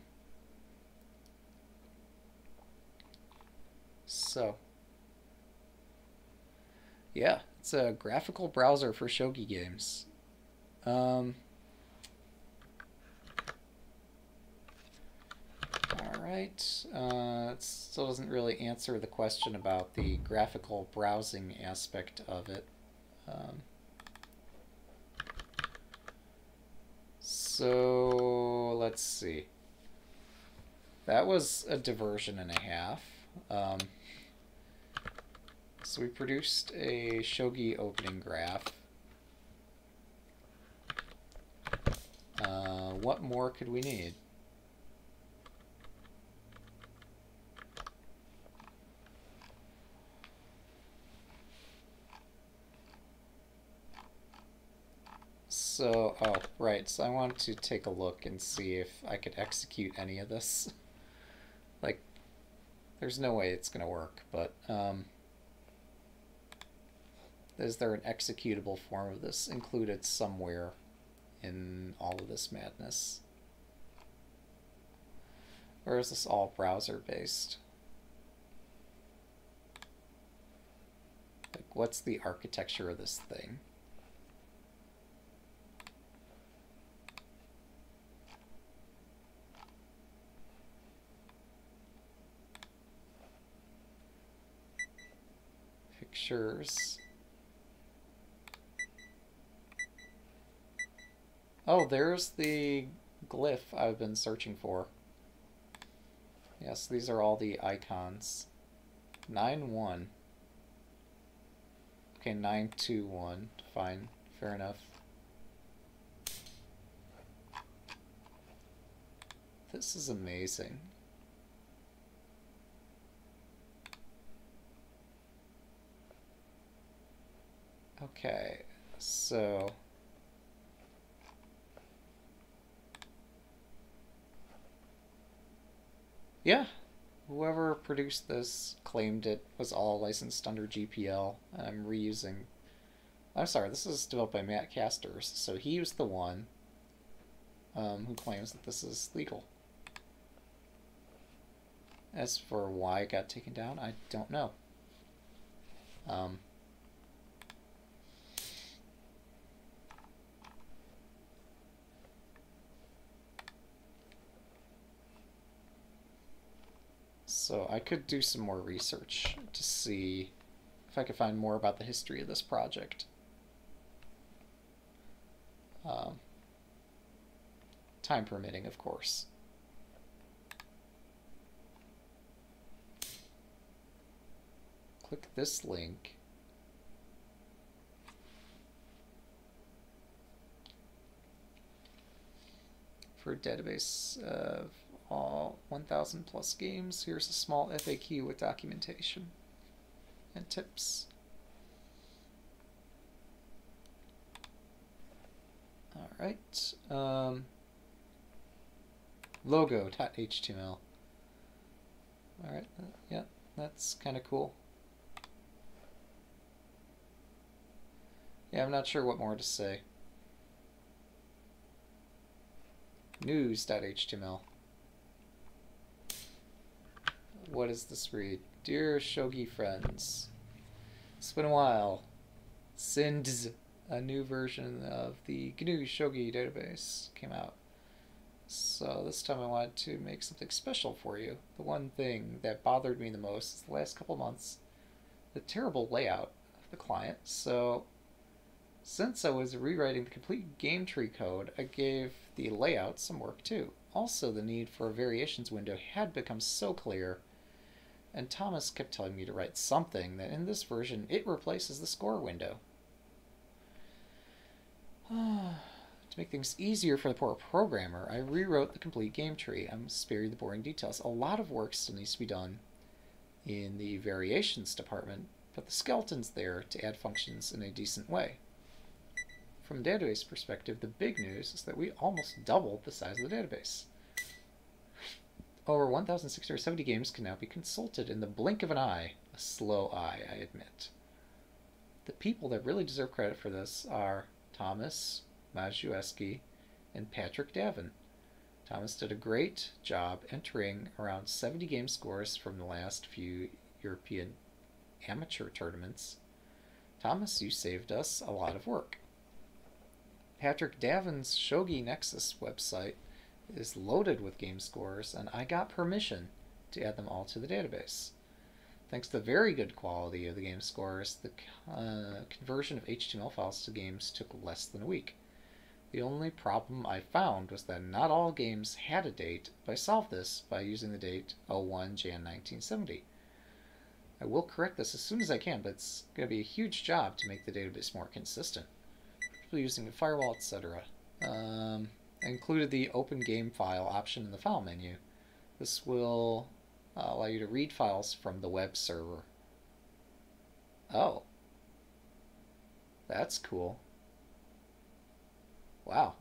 so, yeah, it's a graphical browser for shogi games. Um, Alright, uh, it still doesn't really answer the question about the graphical browsing aspect of it. Um, so, let's see. That was a diversion and a half. Um, so we produced a Shogi opening graph. Uh, what more could we need? So, oh, right, so I want to take a look and see if I could execute any of this. [LAUGHS] like, there's no way it's going to work, but, um, is there an executable form of this included somewhere in all of this madness? Or is this all browser-based? Like, what's the architecture of this thing? Pictures. Oh, there's the glyph I've been searching for. Yes, these are all the icons. 9-1. Okay, 9-2-1. Fine. Fair enough. This is amazing. Okay, so yeah, whoever produced this claimed it was all licensed under GPL. I'm reusing. I'm sorry, this is developed by Matt Casters, so he was the one um, who claims that this is legal. As for why it got taken down, I don't know. Um, So I could do some more research to see if I could find more about the history of this project. Um, time permitting, of course. Click this link. For a database of all 1,000 plus games. Here's a small FAQ with documentation and tips. All right. Um, logo.html. Alright, uh, yeah, that's kind of cool. Yeah, I'm not sure what more to say. News.html. What does this read? Dear Shogi friends, it's been a while since a new version of the GNU Shogi database came out. So this time I wanted to make something special for you. The one thing that bothered me the most the last couple months, the terrible layout of the client. So since I was rewriting the complete game tree code, I gave the layout some work too. Also, the need for a variations window had become so clear, and Thomas kept telling me to write something that in this version it replaces the score window. [SIGHS] to make things easier for the poor programmer, I rewrote the complete game tree. I'm sparing the boring details. A lot of work still needs to be done in the variations department, but the skeleton's there to add functions in a decent way. From database perspective, the big news is that we almost doubled the size of the database. Over 1,670 games can now be consulted in the blink of an eye. A slow eye, I admit. The people that really deserve credit for this are Thomas Majewski and Patrick Davin. Thomas did a great job entering around 70 game scores from the last few European amateur tournaments. Thomas, you saved us a lot of work. Patrick Davin's Shogi Nexus website is loaded with game scores, and I got permission to add them all to the database. Thanks to the very good quality of the game scores, the uh, conversion of HTML files to games took less than a week. The only problem I found was that not all games had a date, but I solved this by using the date 01 Jan 1970. I will correct this as soon as I can, but it's going to be a huge job to make the database more consistent using the firewall, etc. Um, I included the open game file option in the file menu. This will uh, allow you to read files from the web server. Oh. That's cool. Wow.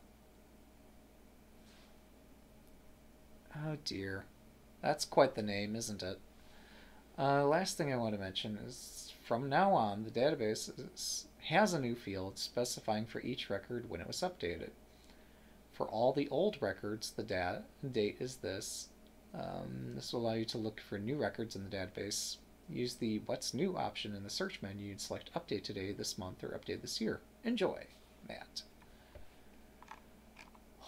Oh dear. That's quite the name, isn't it? Uh, last thing I want to mention is from now on, the database is has a new field specifying for each record when it was updated. For all the old records, the dat date is this. Um, this will allow you to look for new records in the database. Use the What's New option in the search menu and select Update Today, this month, or Update this year. Enjoy, Matt.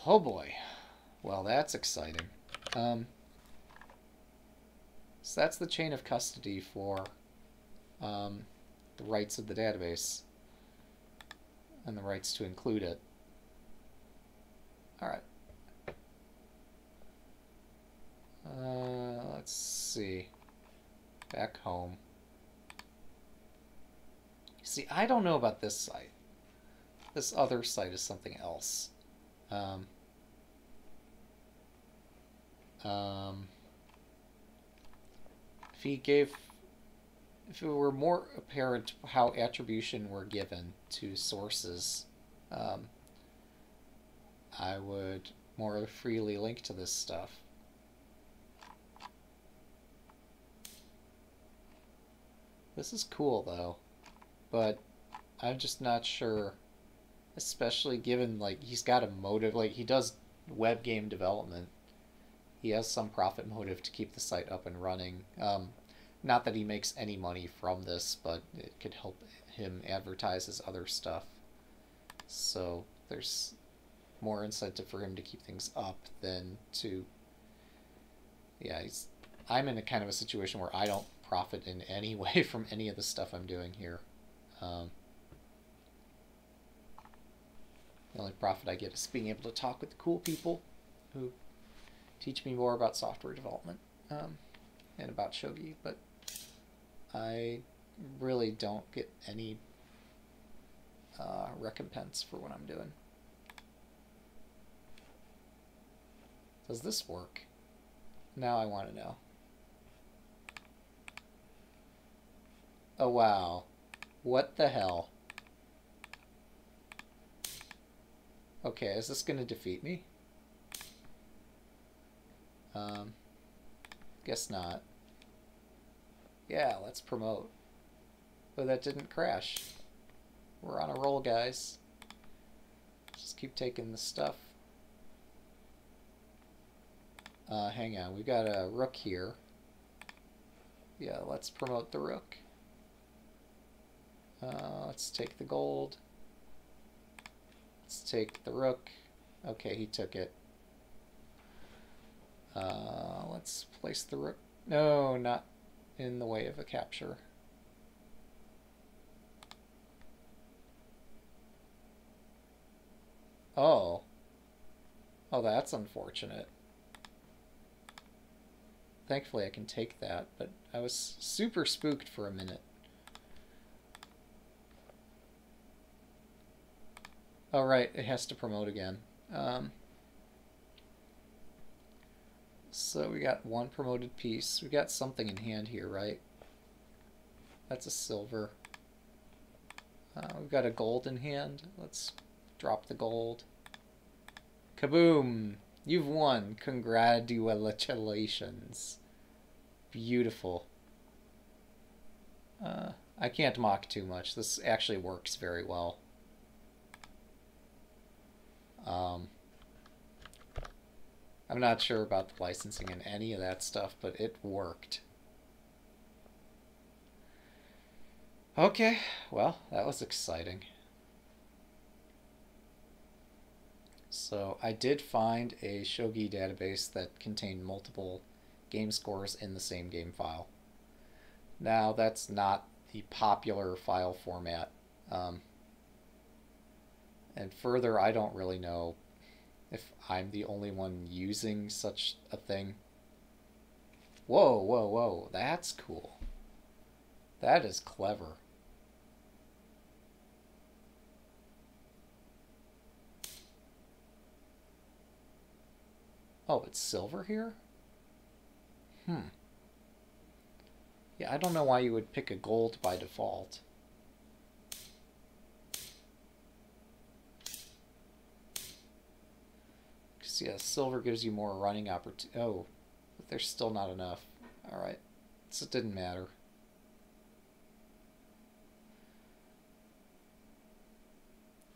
Oh boy. Well, that's exciting. Um, so that's the chain of custody for um, the rights of the database and the rights to include it. Alright. Uh, let's see. Back home. See, I don't know about this site. This other site is something else. Um, um, if he gave if it were more apparent how attribution were given to sources, um, I would more freely link to this stuff. This is cool though, but I'm just not sure, especially given like he's got a motive, like he does web game development. He has some profit motive to keep the site up and running. Um, not that he makes any money from this, but it could help him advertise his other stuff. So there's more incentive for him to keep things up than to. Yeah, he's. I'm in a kind of a situation where I don't profit in any [LAUGHS] way from any of the stuff I'm doing here. Um, the only profit I get is being able to talk with cool people who teach me more about software development um, and about shogi, but I really don't get any uh, recompense for what I'm doing. Does this work? Now I want to know. Oh wow. What the hell? Okay, is this going to defeat me? Um, guess not. Yeah, let's promote. Oh, that didn't crash. We're on a roll, guys. Just keep taking the stuff. Uh, hang on, we've got a rook here. Yeah, let's promote the rook. Uh, let's take the gold. Let's take the rook. Okay, he took it. Uh, let's place the rook. No, not in the way of a capture. Oh. Oh, that's unfortunate. Thankfully I can take that, but I was super spooked for a minute. Oh, right, it has to promote again. Um, so we got one promoted piece. We got something in hand here, right? That's a silver. Uh, we've got a gold in hand. Let's drop the gold. Kaboom! You've won. Congratulations. Beautiful. Uh, I can't mock too much. This actually works very well. Um, I'm not sure about the licensing and any of that stuff, but it worked. Okay, well, that was exciting. So I did find a Shogi database that contained multiple game scores in the same game file. Now that's not the popular file format. Um, and further, I don't really know if I'm the only one using such a thing. Whoa, whoa, whoa, that's cool. That is clever. Oh, it's silver here? Hmm. Yeah, I don't know why you would pick a gold by default. Because, yeah, silver gives you more running opportunity. Oh, but there's still not enough. Alright. So it didn't matter.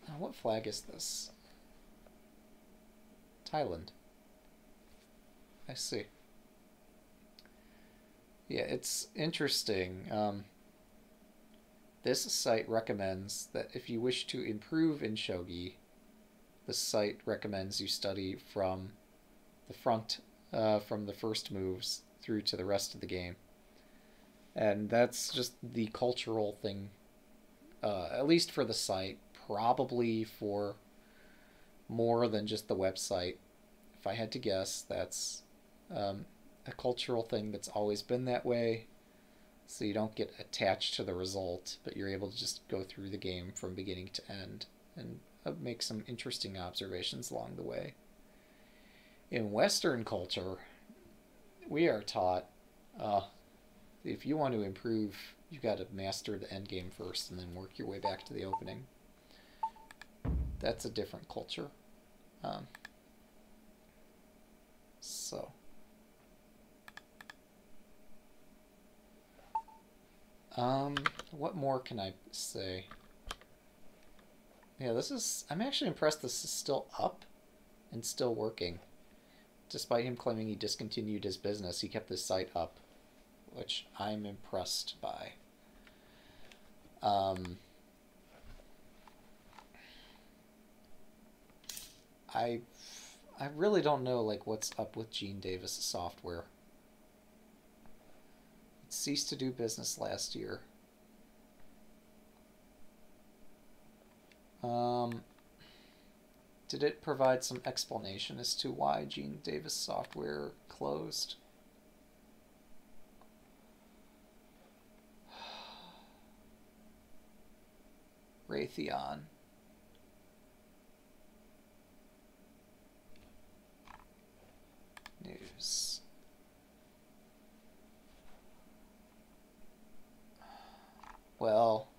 Now, what flag is this? Thailand. I see. Yeah, it's interesting. Um, this site recommends that if you wish to improve in shogi, the site recommends you study from the front, uh, from the first moves through to the rest of the game. And that's just the cultural thing, uh, at least for the site, probably for more than just the website. If I had to guess, that's um, a cultural thing that's always been that way. So you don't get attached to the result, but you're able to just go through the game from beginning to end and uh, make some interesting observations along the way. In Western culture, we are taught uh, if you want to improve, you've got to master the end game first and then work your way back to the opening. That's a different culture. Um, so. Um, what more can I say? Yeah, this is... I'm actually impressed this is still up and still working. Despite him claiming he discontinued his business, he kept this site up, which I'm impressed by. Um, I, I really don't know like what's up with Gene Davis software ceased to do business last year. Um, did it provide some explanation as to why Gene Davis software closed? [SIGHS] Raytheon. News. Well,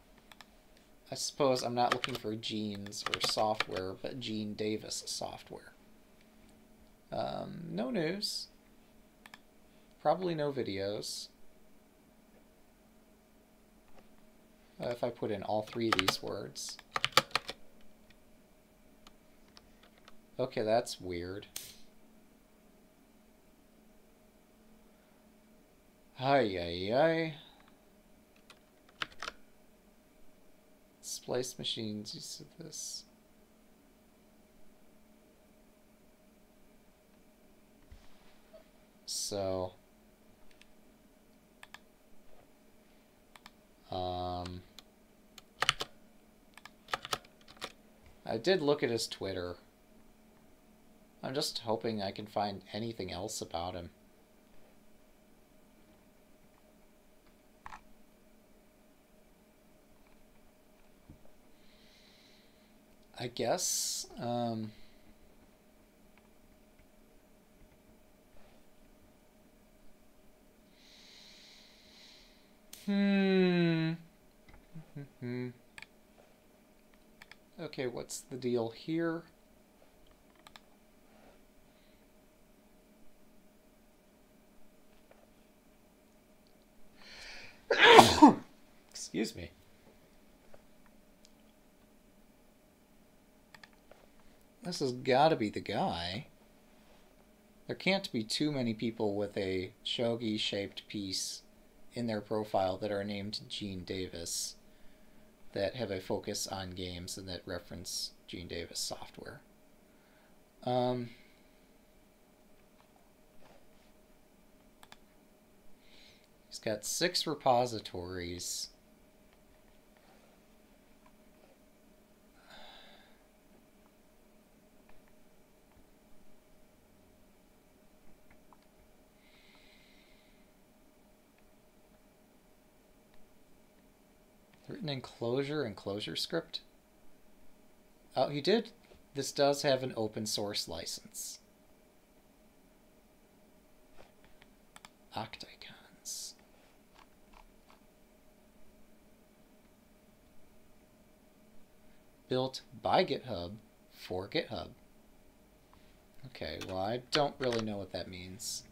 I suppose I'm not looking for Gene's or software, but Gene Davis software. Um, no news. Probably no videos. Uh, if I put in all three of these words. Okay, that's weird. Hi, yi, yi. Splice machines, you said this. So, um, I did look at his Twitter. I'm just hoping I can find anything else about him. I guess. Um, hmm. [LAUGHS] okay, what's the deal here? [COUGHS] Excuse me. This has got to be the guy. There can't be too many people with a shogi shaped piece in their profile that are named Gene Davis that have a focus on games and that reference Gene Davis software. Um, he's got six repositories. Written in Clojure and ClojureScript. Oh, he did. This does have an open source license. Octicons. Built by GitHub for GitHub. Okay, well, I don't really know what that means.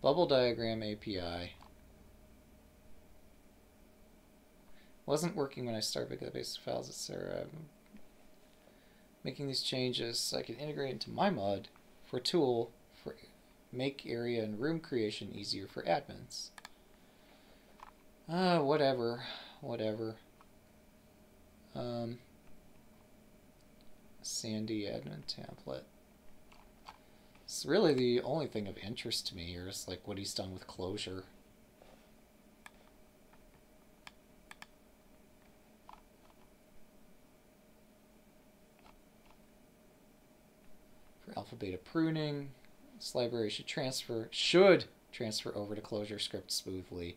Bubble diagram API. Wasn't working when I started the basic files, etc. I'm making these changes so I can integrate into my mod for tool for make area and room creation easier for admins. Ah, uh, whatever, whatever. Um, Sandy admin template. It's really the only thing of interest to me here is like what he's done with Clojure. For alpha beta pruning, this library should transfer should transfer over to ClojureScript smoothly.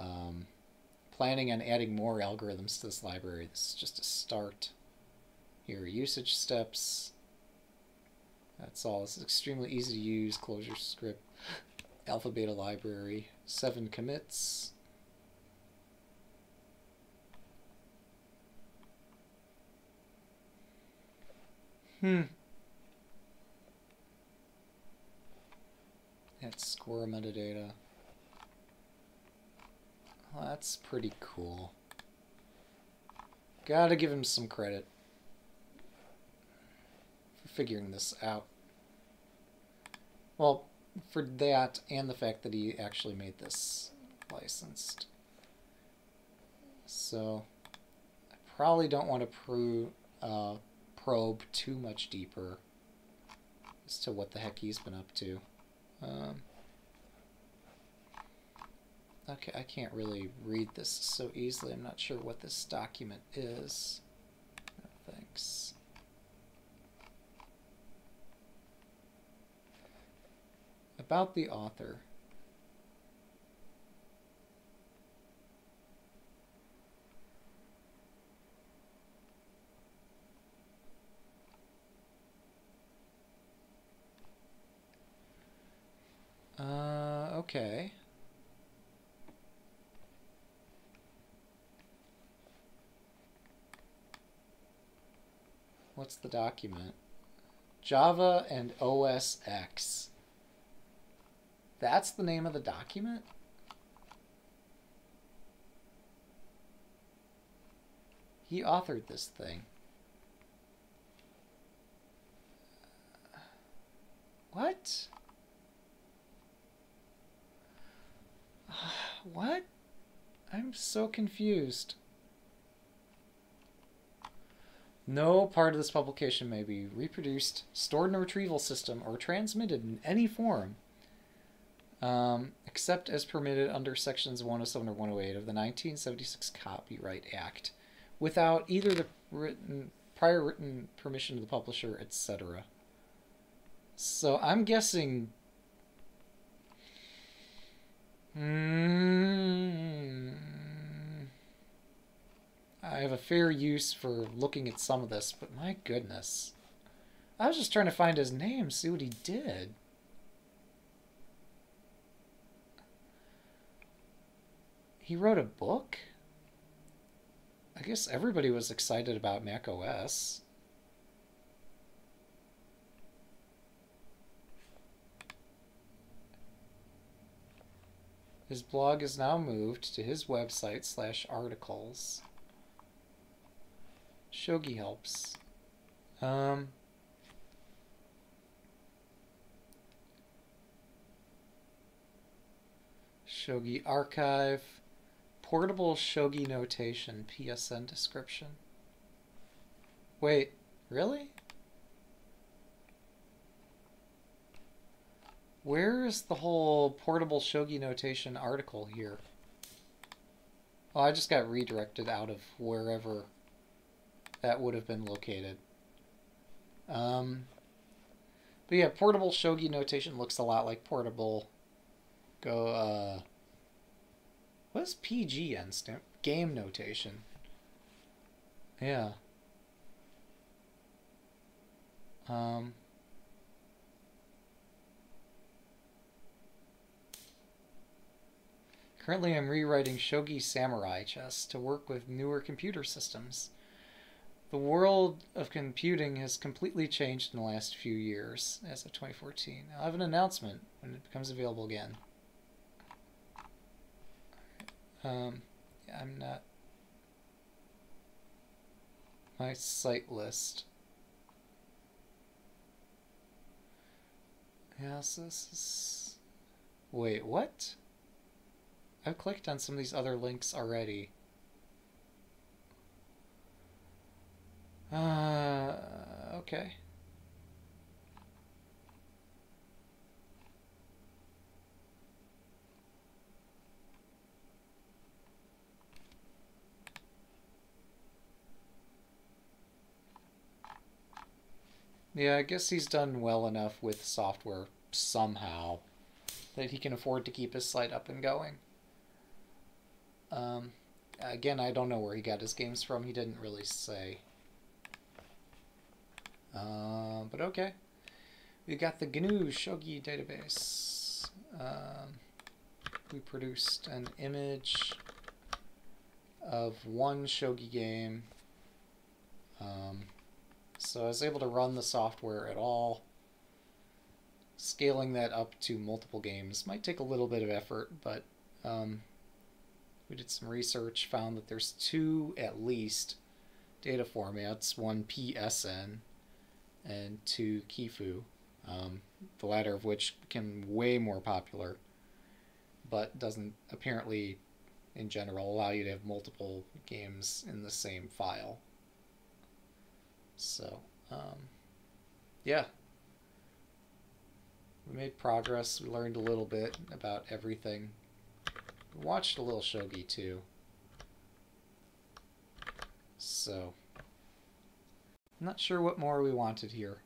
Um, planning on adding more algorithms to this library. This is just a start. Here are usage steps. That's all. It's extremely easy to use. ClojureScript, [GASPS] alpha beta library, seven commits. Hmm. That's score metadata. Well, that's pretty cool. Gotta give him some credit for figuring this out. Well, for that and the fact that he actually made this licensed. So, I probably don't want to pro uh, probe too much deeper as to what the heck he's been up to. Um, okay, I can't really read this so easily. I'm not sure what this document is. No, thanks. About the author. Uh, okay. What's the document? Java and OS X. That's the name of the document? He authored this thing. What? What? I'm so confused. No part of this publication may be reproduced, stored in a retrieval system, or transmitted in any form, um, except as permitted under sections 107 or 108 of the 1976 Copyright Act, without either the written prior written permission of the publisher, etc. So I'm guessing. Hmm. I have a fair use for looking at some of this, but my goodness. I was just trying to find his name, see what he did. He wrote a book? I guess everybody was excited about Mac OS. His blog is now moved to his website slash articles. Shogi helps. Um, Shogi archive. Portable Shogi notation. PSN description. Wait, really? Where is the whole portable shogi notation article here? Oh, I just got redirected out of wherever that would have been located. Um, but yeah, portable shogi notation looks a lot like portable go, uh, what is PGN stand? Game notation. Yeah. Um, Currently, I'm rewriting Shogi Samurai Chess to work with newer computer systems. The world of computing has completely changed in the last few years, as of 2014. I'll have an announcement when it becomes available again. Um, I'm not... My site list. Yes, this is... Wait, what? I've clicked on some of these other links already. Uh, okay. Yeah, I guess he's done well enough with software somehow that he can afford to keep his site up and going. Um, again, I don't know where he got his games from. He didn't really say. Uh, but okay. We got the GNU Shogi database. Um, we produced an image of one Shogi game. Um, so I was able to run the software at all. Scaling that up to multiple games might take a little bit of effort, but um, we did some research, found that there's two at least data formats, one PSN and two Kifu, um, the latter of which became way more popular, but doesn't apparently, in general, allow you to have multiple games in the same file. So, um, yeah. We made progress. We learned a little bit about everything watched a little shogi too. So, I'm not sure what more we wanted here.